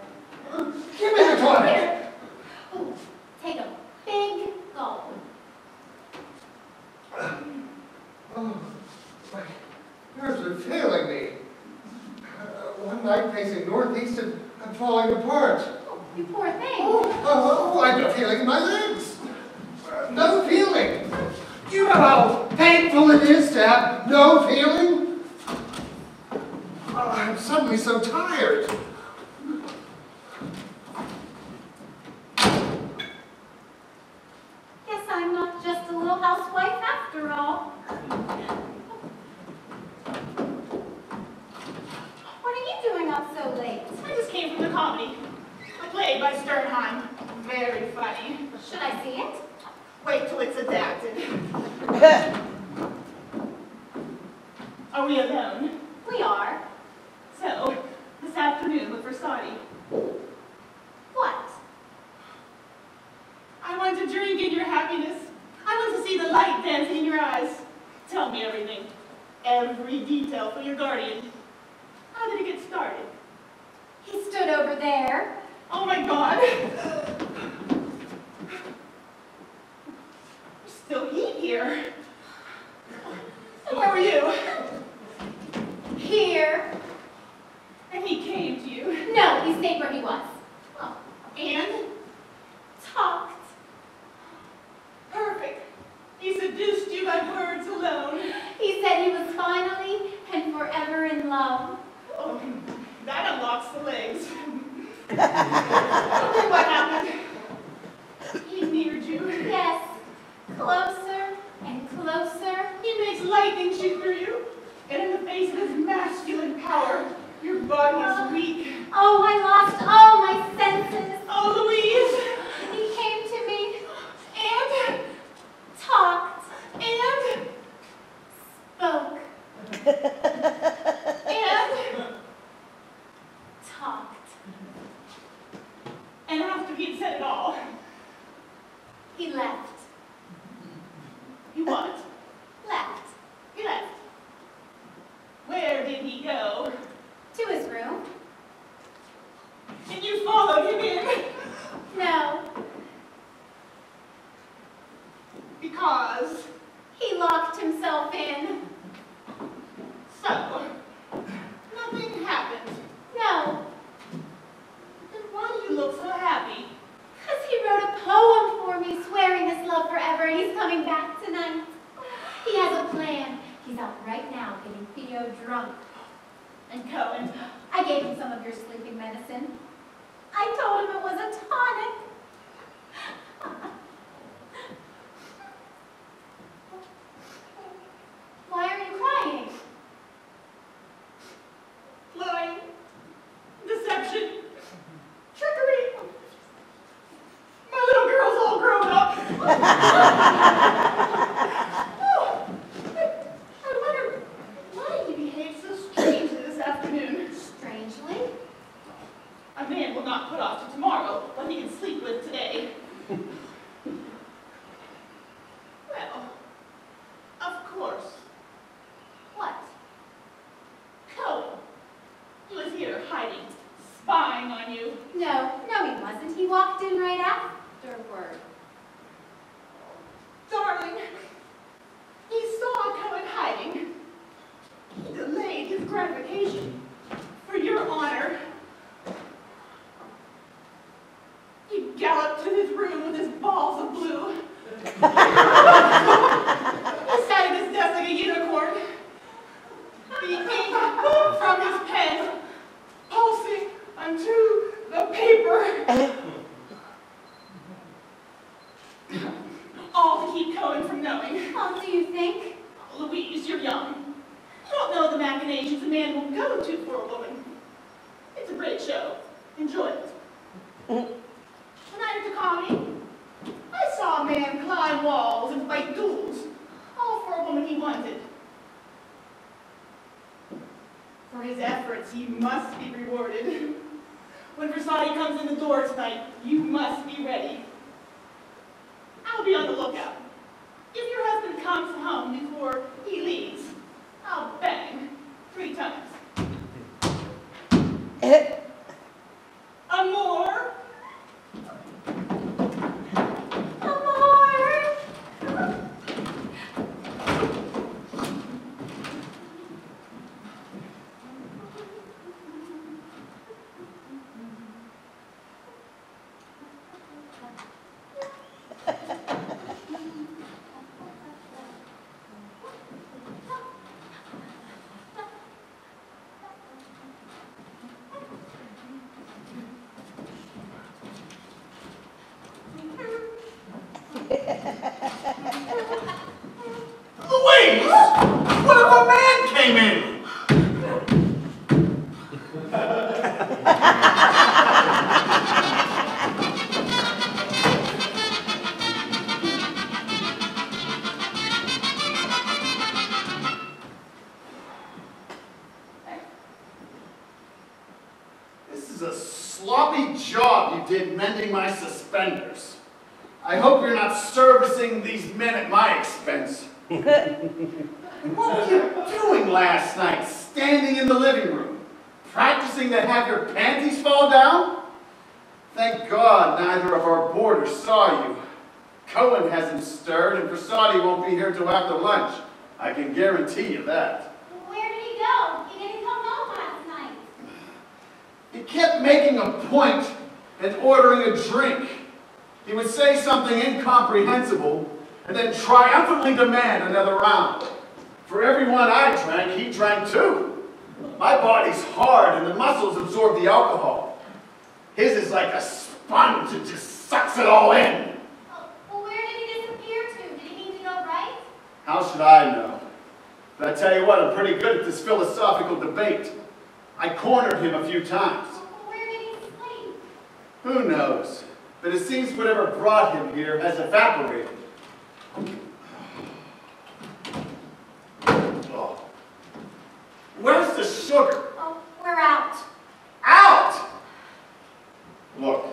Uh, give me the tonic. Ooh, take a big gulp. Oh, my nerves are failing me. Uh, one night facing northeast and I'm falling apart. Oh, you poor thing. Oh, uh-huh. oh, I've no feeling my legs. No feeling. You know how painful it is to have no feeling? Oh, I'm suddenly so tired. Guess I'm not just a little housewife after all. What are you doing up so late? I just came from the comedy. A play by Sternheim. Very funny. Should I see it? Wait till it's adapted. Are we alone? We are. So, this afternoon with Versati. What? I want to drink in your happiness. I want to see the light dancing in your eyes. Tell me everything. Every detail for your guardian. A cornered him a few times. Who knows? But it seems whatever brought him here has evaporated. Oh. Where's the sugar? Oh, we're out. Out! Look,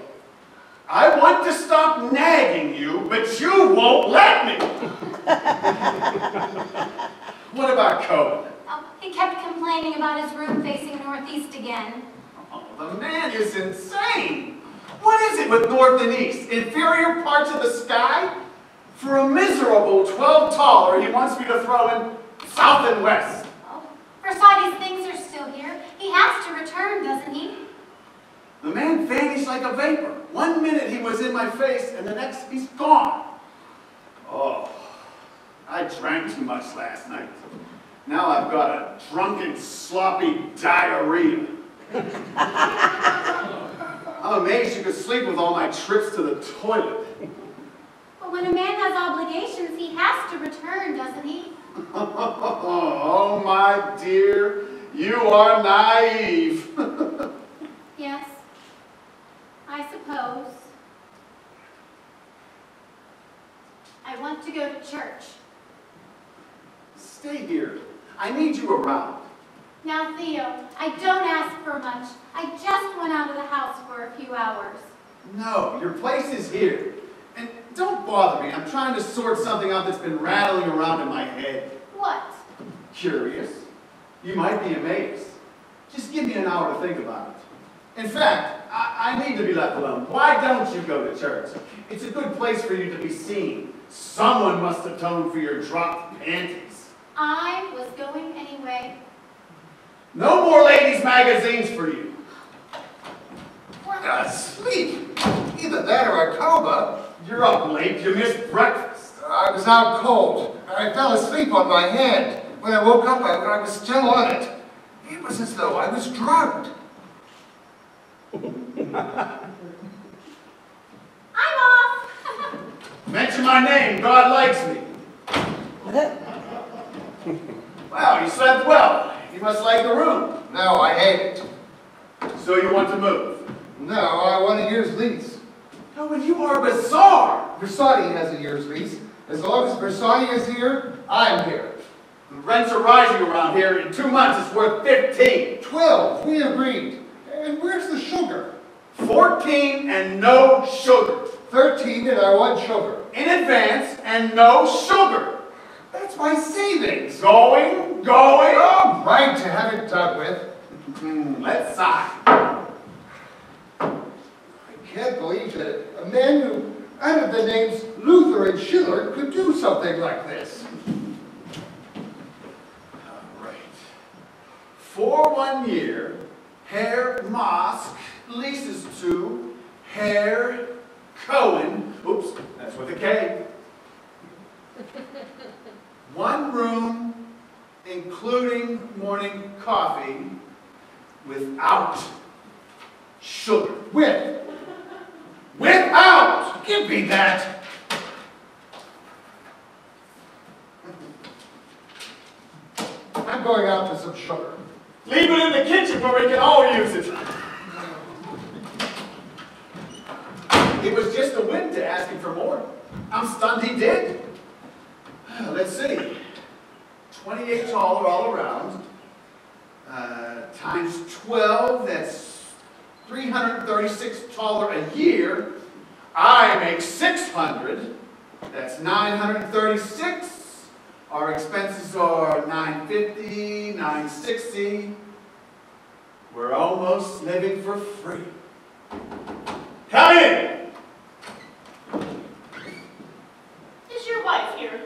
I want to stop nagging you, but you won't let me. what about Cohen? Oh, he kept complaining about his room facing northeast again. Oh, the man is insane. What is it with north and east? Inferior parts of the sky? For a miserable 12 thaler, he wants me to throw in south and west. Oh, Versati's things are still here. He has to return, doesn't he? The man vanished like a vapor. One minute he was in my face, and the next he's gone. Oh, I drank too much last night. Now I've got a drunken, sloppy diarrhea. I'm amazed you could sleep with all my trips to the toilet. But when a man has obligations, he has to return, doesn't he? oh, my dear, you are naive. Yes, I suppose. I want to go to church. Stay here. I need you around. Now, Theo, I don't ask for much. I just went out of the house for a few hours. No, your place is here. Don't bother me. I'm trying to sort something out that's been rattling around in my head. What? Curious? You might be amazed. Just give me an hour to think about it. In fact, I, I need to be left alone. Why don't you go to church? It's a good place for you to be seen. Someone must atone for your dropped panties. I was going anyway. No more ladies' magazines for you. We're sleep. Either that or a coma. You're up late. You missed breakfast. I was out cold. I fell asleep on my hand. When I woke up, I, I was still on it. It was as though I was drugged. I'm off. Mention my name. God likes me. Wow, you slept well. You must like the room. No, I hate it. So you want to move. No, I want a year's lease. Oh, but you are bizarre. Versati has a year's lease. As long as Versati is here, I'm here. The rents are rising around here. In two months, it's worth 15. Twelve, we agreed. And where's the sugar? 14 and no sugar. Thirteen, and I want sugar. In advance and no sugar. That's my savings. Going, going. All right, to have it done with. Hmm, let's sign. Can't believe that a man who added the names Luther and Schiller could do something like this. All right. For one year, Herr Maske leases to Herr Cohen. Oops, that's with a K. One room, including morning coffee, without sugar. With. Without! Give me that! I'm going out for some sugar. Leave it in the kitchen where we can all use it. It was just a whim to ask him for more. I'm stunned he did. Let's see. 28 thaler all around. Uh, times 12, that's 336 thaler a year. I make 600. That's 936. Our expenses are 950, 960. We're almost living for free. Come in! Is your wife here?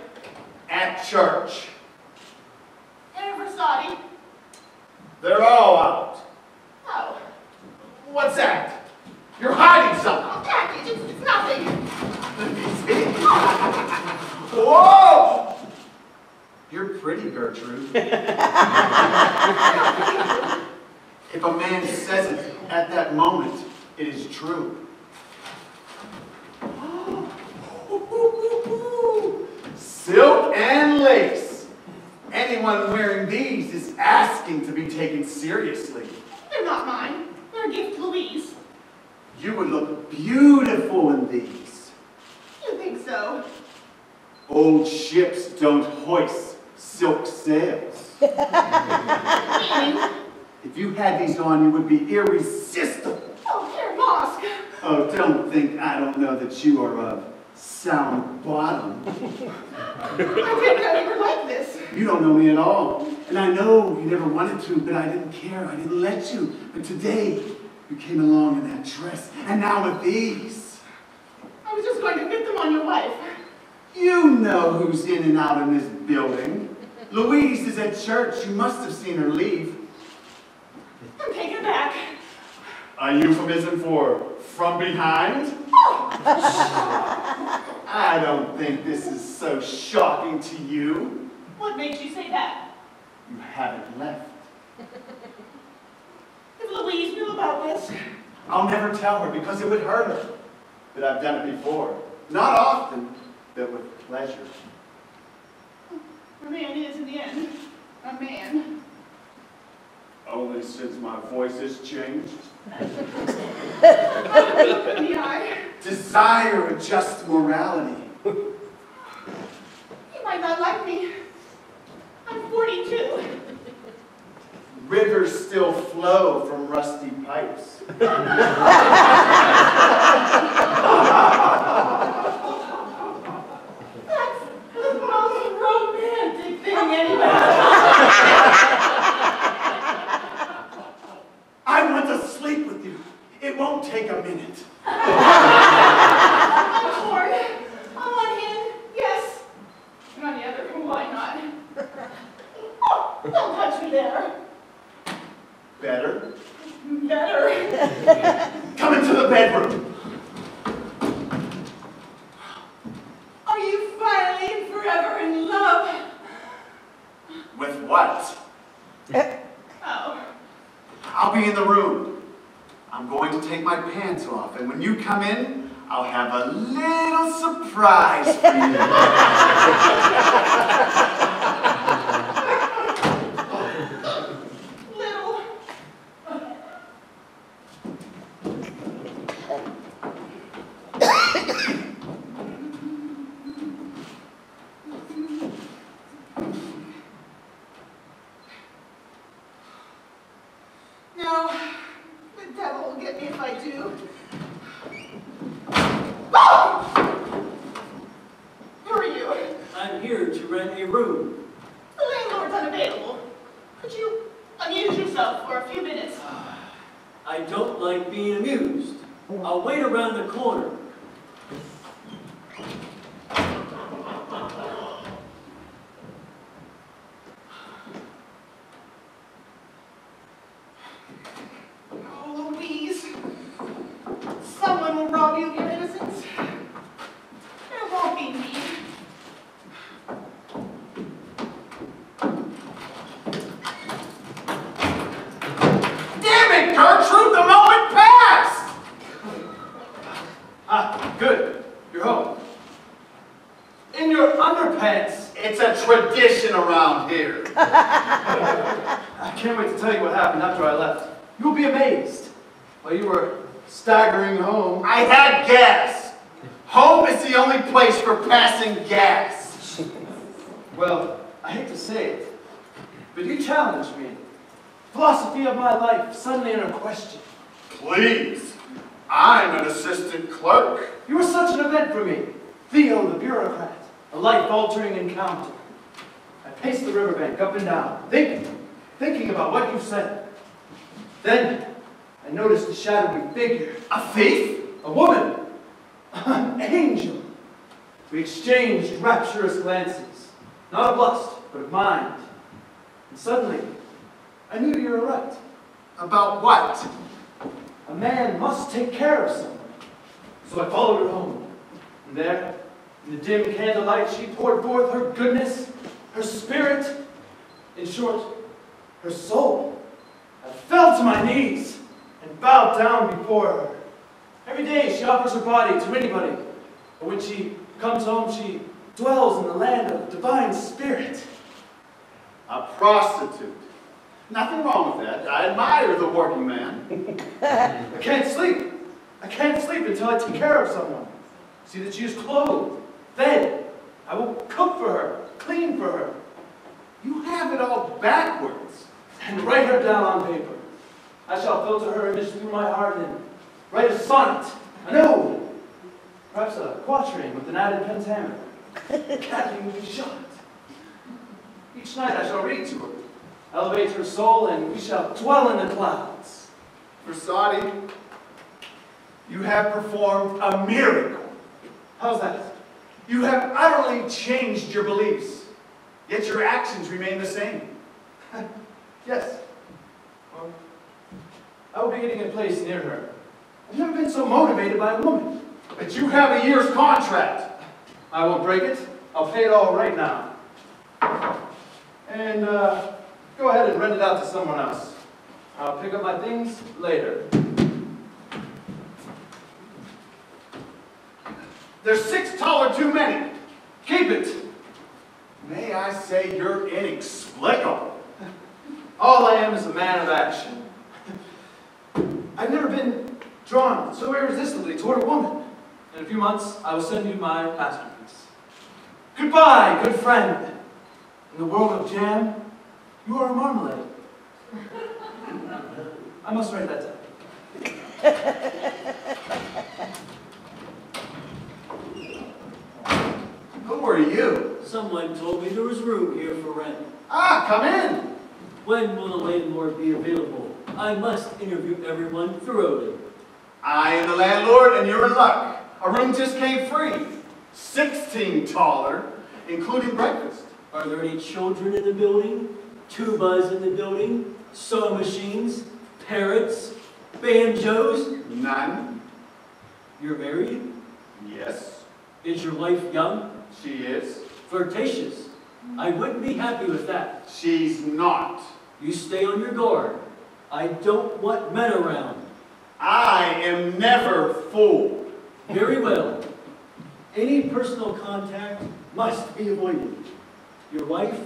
At church. And Versati? They're all out. Oh, What's that? You're hiding something. a package. It's, it's nothing. Whoa! You're pretty, Gertrude. if a man says it at that moment, it is true. Silk and lace. Anyone wearing these is asking to be taken seriously. They're not mine. They're gift Louise. You would look beautiful in these. You think so? Old ships don't hoist silk sails. If you had these on, you would be irresistible. Oh, Herr Maske. Oh, don't think I don't know that you are of sound bottom. I didn't know you were like this. You don't know me at all. And I know you never wanted to, but I didn't care. I didn't let you. But today, you came along in that dress. And now with these. I was just going to fit them on your wife. You know who's in and out in this building. Louise is at church. You must have seen her leave. I'm taken back. A euphemism for from behind? I don't think this is so shocking to you. What makes you say that? You haven't left. If Louise knew about this, I'll never tell her because it would hurt her. But I've done it before. Not often, but with pleasure. a man is, in the end, a man. Only since my voice has changed. Desire a just morality. You might not like me. I'm 42. Rivers still flow from rusty pipes. won't take a minute. On yes. The other, why not? There. Better? Better. Come into the bedroom. Are you finally forever in love? With what? oh. I'll be in the room. I'm going to take my pants off, and when you come in, I'll have a little surprise for you. I hate to say it, but you challenged me. Philosophy of my life suddenly under question. Please, I'm an assistant clerk. You were such an event for me. Theo the bureaucrat. A life-altering encounter. I paced the riverbank up and down, thinking, thinking about what you said. Then, I noticed a shadowy figure. A thief? A woman. An angel. We exchanged rapturous glances. Not a lust, but of mind. And suddenly, I knew you were right. About what? A man must take care of someone. So I followed her home. And there, in the dim candlelight, she poured forth her goodness, her spirit, in short, her soul. I fell to my knees and bowed down before her. Every day she offers her body to anybody, but when she comes home, she dwells in the land of divine spirit. A prostitute. Nothing wrong with that. I admire the working man. I can't sleep. I can't sleep until I take care of someone. See that she is clothed, fed. I will cook for her, clean for her, You have it all backwards. and write her down on paper. I shall filter her image through my heart and write a sonnet, an ode, perhaps a quatrain with an added pentameter. Kathy will be shocked. Each night I shall read to her, elevate her soul, and we shall dwell in the clouds. Versati, you have performed a miracle. How's that? You have utterly changed your beliefs, yet your actions remain the same. Yes. Well, I will be getting a place near her. I've never been so motivated by a woman. But you have a year's contract. I won't break it. I'll pay it all right now. And uh, go ahead and rent it out to someone else. I'll pick up my things later. There's six thaler too many. Keep it. May I say you're inexplicable. All I am is a man of action. I've never been drawn so irresistibly toward a woman. In a few months, I will send you my masterpiece. Goodbye, good friend. In the world of jam, you are a marmalade. I must write that down. Who are you? Someone told me there was room here for rent. Ah, come in. When will the landlord be available? I must interview everyone thoroughly. I am the landlord, and you're in luck. A room just came free. Sixteen thaler, including breakfast. Are there any children in the building? Tubas in the building? Sewing machines? Parrots? Banjos? None. You're married? Yes, Is your wife young? she is. Flirtatious? I wouldn't be happy with that. She's not. You stay on your guard. I don't want men around. I am never fooled. Very well. Any personal contact must be avoided. Your wife,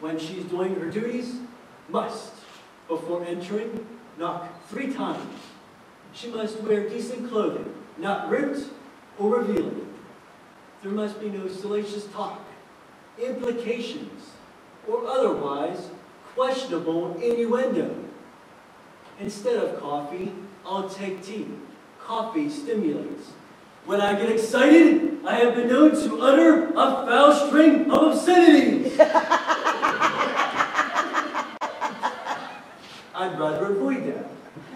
when she's doing her duties, must, before entering, knock three times. She must wear decent clothing, not ripped or revealing. There must be no salacious talk, implications, or otherwise questionable innuendo. Instead of coffee, I'll take tea. Coffee stimulates. When I get excited, I have been known to utter a foul string of obscenities. I'd rather avoid that.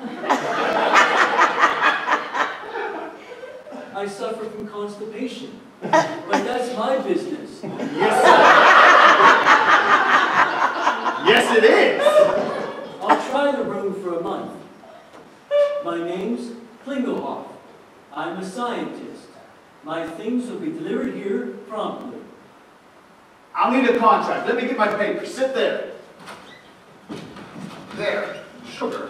I suffer from constipation, but that's my business. Yes, sir. yes, it is. I'll try the room for a month. My name's Klinglehoff. I'm a scientist. My things will be delivered here promptly. I'll need a contract. Let me get my papers. Sit there. There, sugar.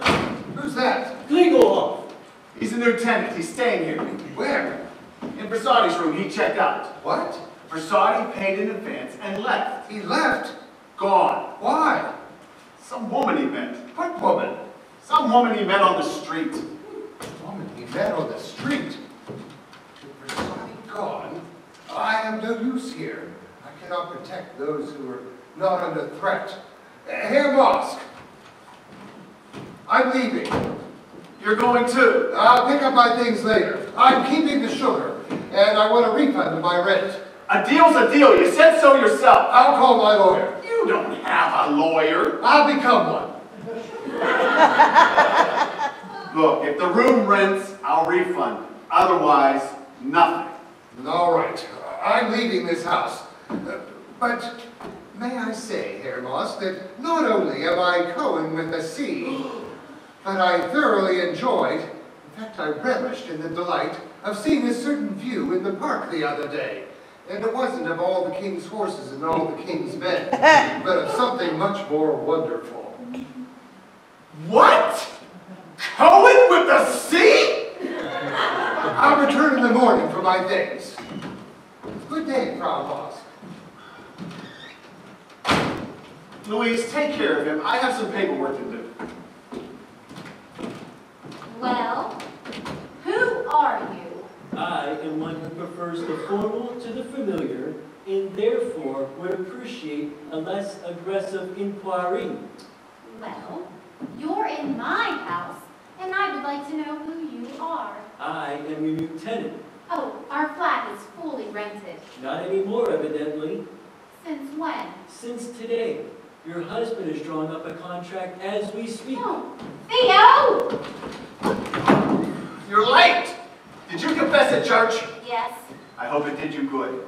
Who's that? Klinglehoff! He's a new tenant. He's staying here. Where? In Versati's room, he checked out. What? Versati paid in advance and left. He left? Gone. Why? Some woman he met. What woman? Some woman he met on the street. Woman he met on the street. Gone, I have no use here. I cannot protect those who are not under threat. Herr Maske, I'm leaving. You're going too. I'll pick up my things later. I'm keeping the sugar, and I want a refund of my rent. A deal's a deal. You said so yourself. I'll call my lawyer. You don't have a lawyer. I'll become one. Look, if the room rents, I'll refund. Otherwise, nothing. All right, I'm leaving this house. Uh, But may I say, Herr Moss, that not only am I Cohen with a C, but I thoroughly enjoyed, in fact I relished in the delight of seeing a certain view in the park the other day. And it wasn't of all the king's horses and all the king's men, but of something much more wonderful. What? Cohen with a C? I'll return in the morning for my things. Good day, Frau Moss. Louise, take care of him. I have some paperwork to do. Well, who are you? I am one who prefers the formal to the familiar and therefore would appreciate a less aggressive inquiry. Well, you're in my house, and I would like to know who you are. I am your new tenant. Oh, our flat is fully rented. Not anymore, evidently. Since when? Since today, your husband is drawing up a contract as we speak. Oh, Theo! You're late. Did you confess at church? Yes, I hope it did you good.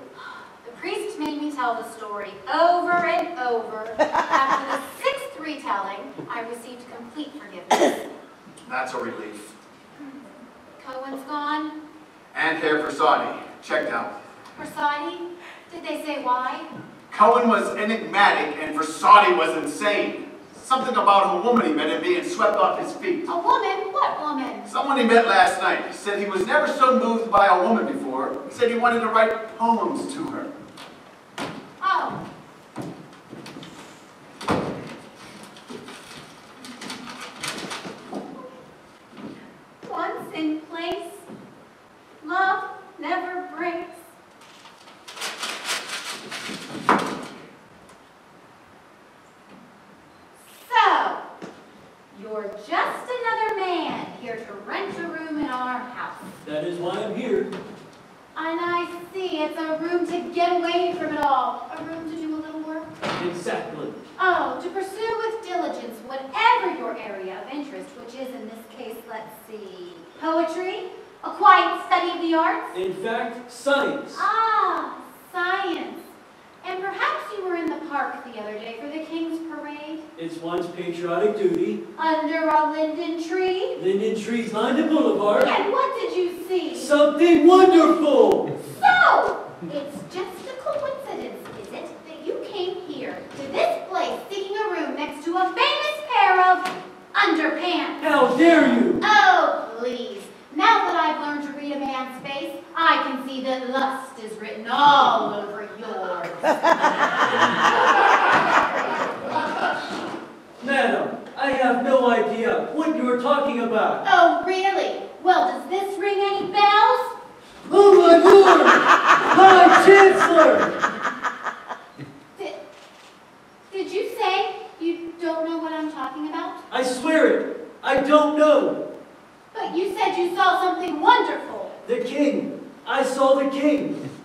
the priest made me tell the story over and over. After the sixth retelling, I received complete forgiveness. That's a relief. Cohen's gone. And Herr Versati, checked out. Versati? Did they say why? Cohen was enigmatic and Versati was insane. Something about a woman he met and being swept off his feet. A woman? What woman? Someone he met last night. He said he was never so moved by a woman before. He said he wanted to write poems to her. Oh, once in place, love never breaks. So, you're just another man here to rent a room in our house. That is why I'm here. And I see it's a room to get away from it all, a room to do a little work. Exactly. Oh, to pursue with diligence whatever your area of interest, which is in this case, let's see, poetry, a quiet study of the arts. In fact, science. Ah, science. And perhaps you were in the park the other day for the King's Parade, It's one's patriotic duty. under a linden tree. Linden trees lined the boulevard. And what did you see? Something wonderful! So, it's just a coincidence, is it, that you came here to this place seeking a room next to a famous pair of Underpants. How dare you? Oh, please. Now that I've learned to read a man's face, I can see that lust is written all over yours. Madam, I have no idea what you're talking about. Oh, really? Well, does this ring any bells? Oh, my lord! High Chancellor! Did, you say you don't know what I'm talking about? I swear it, I don't know. But you said you saw something wonderful. The king. I saw the king.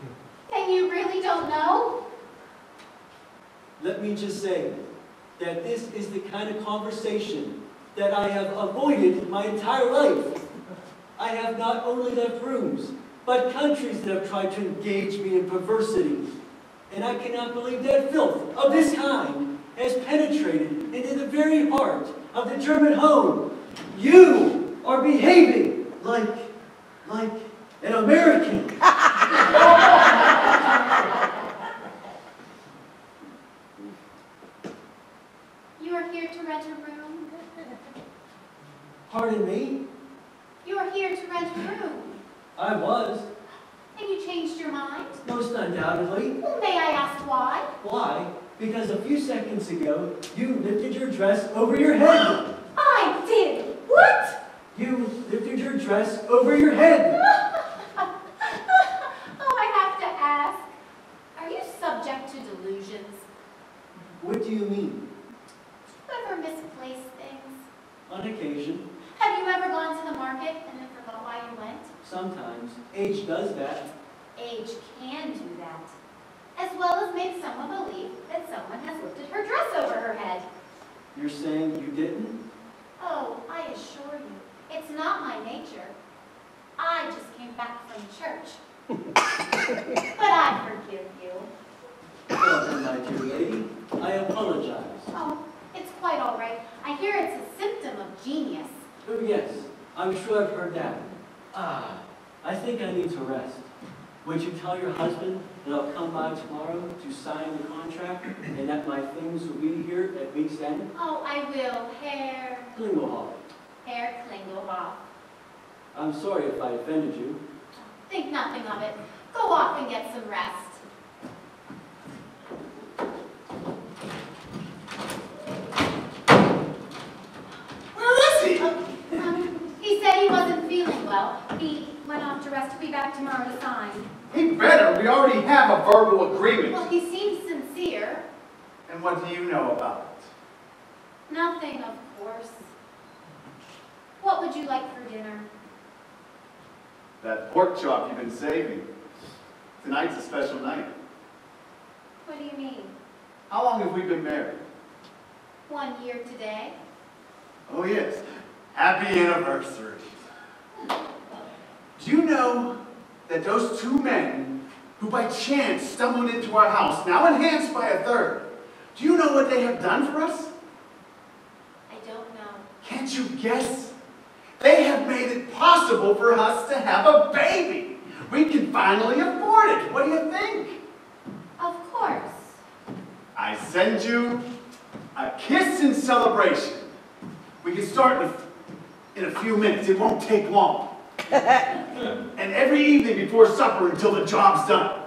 And you really don't know? Let me just say that this is the kind of conversation that I have avoided my entire life. I have not only left rooms, but countries that have tried to engage me in perversity. And I cannot believe that filth of this kind has penetrated into the very heart of the German home. You are behaving like, like an American. You are here to rent a room. Pardon me? You are here to rent a room. I was, Have you changed your mind? most undoubtedly. Well, may I ask why? Why? Because a few seconds ago, you lifted your dress over your head. I did. What? You lifted your dress over your head. oh, I have to ask. Are you subject to delusions? What do you mean? Do you ever misplace things? On occasion, Have you ever gone to the market and then forgot why you went? sometimes, age does that. Age can do that. As well as make someone believe that someone has lifted her dress over her head. You're saying you didn't? Oh, I assure you, it's not my nature. I just came back from church. but I forgive you. Well, my dear lady, I apologize. Oh, it's quite all right. I hear it's a symptom of genius. Oh, yes, I'm sure I've heard that. Ah, I think I need to rest. Would you tell your husband that I'll come by tomorrow to sign the contract and that my things will be here at week's end? Oh, I will, Herr, Klinglehoff. Herr Klinglehoff. I'm sorry if I offended you. Think nothing of it. Go off and get some rest. Where is he? Um, he said he wasn't feeling well. He went off to rest. He'll be back tomorrow to sign. He better. We already have a verbal agreement. Well, he seems sincere. And what do you know about it? Nothing, of course. What would you like for dinner? That pork chop you've been saving. Tonight's a special night. What do you mean? How long have we been married? One year today? Oh, yes. Happy anniversary. Do you know that those two men who by chance stumbled into our house, now enhanced by a third, do you know what they have done for us? I don't know. Can't you guess? They have made it possible for us to have a baby. We can finally afford it. What do you think? Of course. I send you a kiss in celebration. We can start in a, in a few minutes. It won't take long. and every evening before supper until the job's done.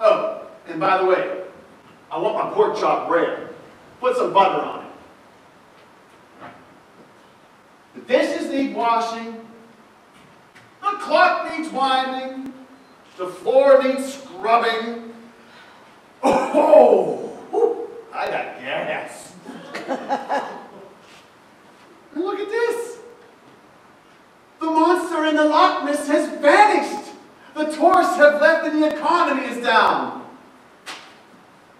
Oh, and by the way, I want my pork chop rare. Put some butter on it. The dishes need washing. The clock needs winding. The floor needs scrubbing. Oh, whew, I got gas. and look at this. The monster in the Loch Ness has vanished. The tourists have left and the economy is down.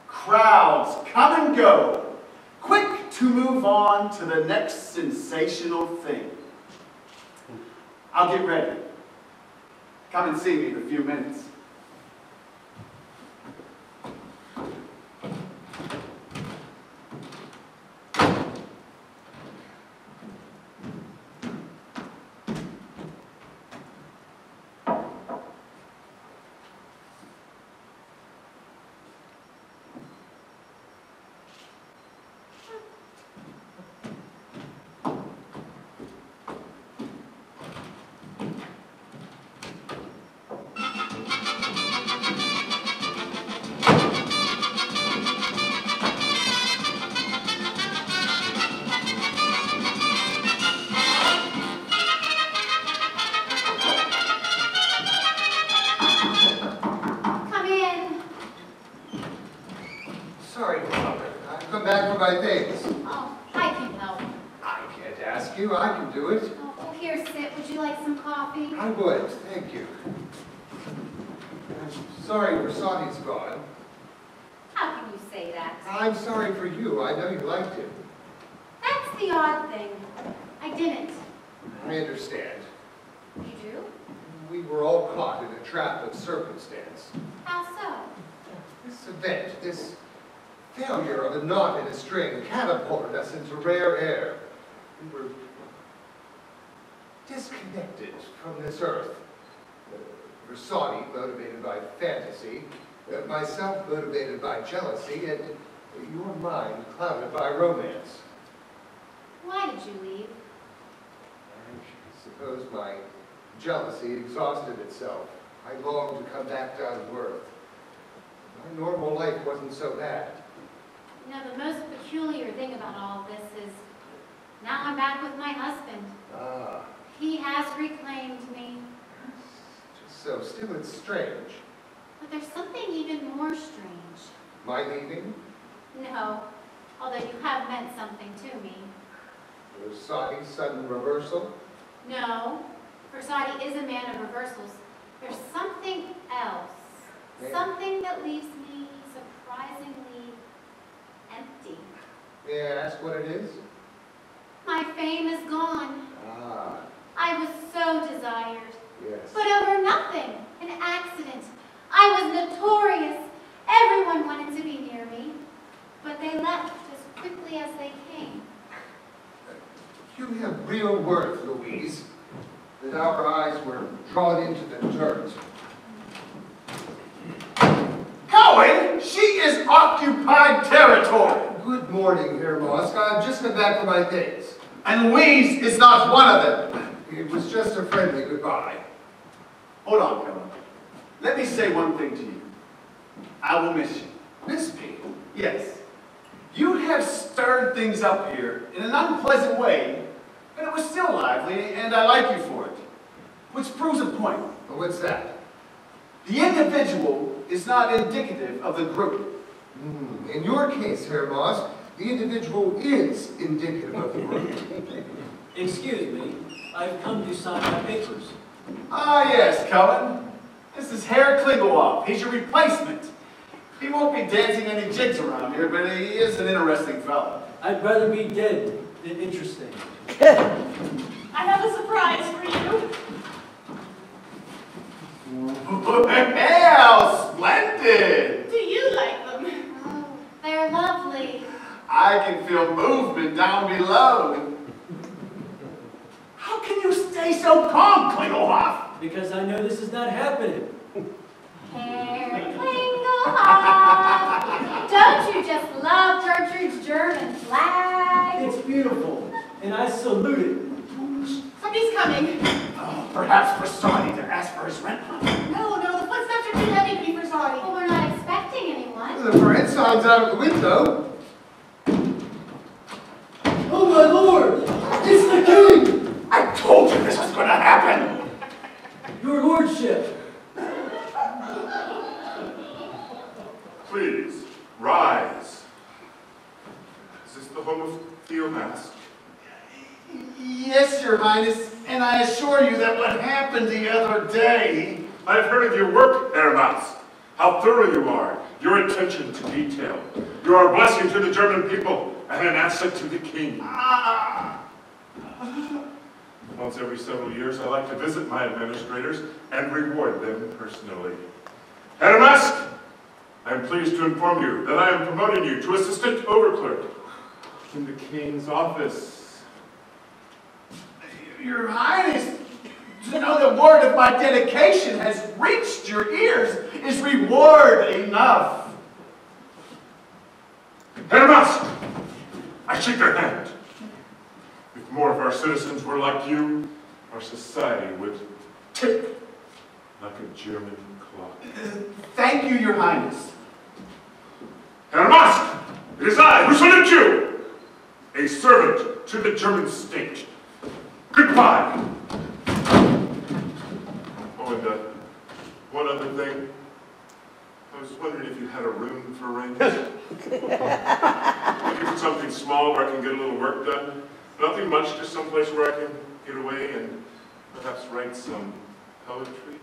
Crowds come and go, quick to move on to the next sensational thing. I'll get ready. Come and see me in a few minutes. Mind clouded by romance. Why did you leave? I suppose my jealousy exhausted itself. I longed to come back down to earth. My normal life wasn't so bad. You know, the most peculiar thing about all this is now I'm back with my husband. Ah, He has reclaimed me. just so still it's strange. But there's something even more strange. My leaving, No, although you have meant something to me. Versati's sudden reversal. No, Versati is a man of reversals. There's something else. Something that leaves me surprisingly empty. May I ask what it is? My fame is gone. Ah, I was so desired. yes. But over nothing, an accident. I was notorious. Everyone wanted to be near me. But they left as quickly as they came. You have real worth, Louise, that our eyes were drawn into the dirt. Cohen, she is occupied territory. Good morning, Herr Maske. I've just come back for my things. And Louise is not one of them. It was just a friendly goodbye. Hold on, Cohen. Let me say one thing to you. I will miss you. Miss me? Yes. You have stirred things up here in an unpleasant way, but it was still lively, and I like you for it. Which proves a point. Oh, What's that? The individual is not indicative of the group. Hmm, In your case, Herr Moss, the individual is indicative of the group. Excuse me, I've come to sign my papers. Ah, yes, Cohen. This is Herr Klinglehoff. He's your replacement. He won't be dancing any jigs around here, but he is an interesting fellow. I'd rather be dead than interesting. I have a surprise for you. Well, splendid! Do you like them? Oh, they're lovely. I can feel movement down below. How can you stay so calm, Klinglehoff? Because I know this is not happening. Herr Klinglehoff. Don't you just love Gertrude's German flag? It's beautiful, and I salute it. Somebody's coming. Oh, perhaps Versati to ask for his rent money. No, no, the footsteps are too heavy to be Versati. Well, we're not expecting anyone. The bread sign's out of the window. Oh my lord! It's the king! I told you this was going to happen. Your lordship! Please, rise. Is this the home of Theo Maske? Yes, Your Highness, and I assure you that what happened the other day. I have heard of your work, Herr Maske. How thorough you are, your attention to detail. You are a blessing to the German people and an asset to the king. Ah, Once every several years, I like to visit my administrators and reward them personally. Maske, I am pleased to inform you that I am promoting you to assistant overclerk in the king's office. Your Highness, to know the word of my dedication has reached your ears is reward enough. Maske, I shake your hand. If more of our citizens were like you, our society would tick like a German. Thank you, Your Highness. Herr Maske, it is I who salute you, a servant to the German state. Goodbye. Oh, and uh, one other thing. I was wondering if you had a room for rent. looking for something small where I can get a little work done. Nothing much, just someplace where I can get away and perhaps write some poetry.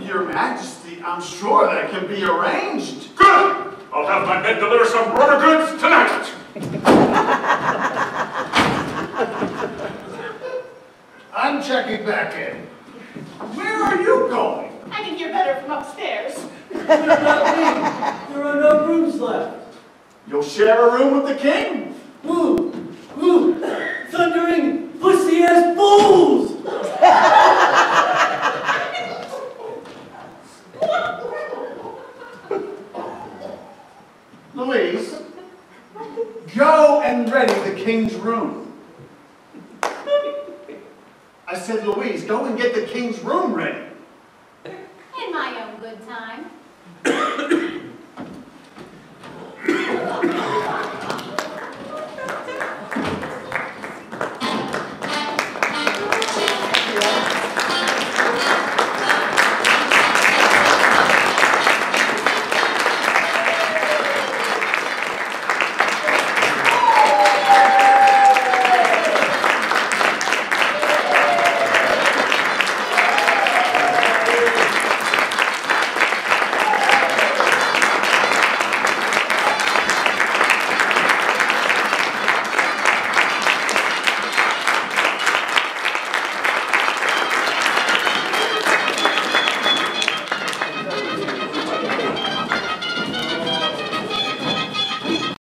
Your Majesty, I'm sure that can be arranged. Good! I'll have my men deliver some rubber goods tonight! I'm checking back in. Where are you going? I can hear better from upstairs. What? There are no rooms left. You'll share a room with the king? Woo! Woo! Thundering pussy ass fools! Louise, go and ready the king's room. I said, Louise, go and get the king's room ready. In my own good time.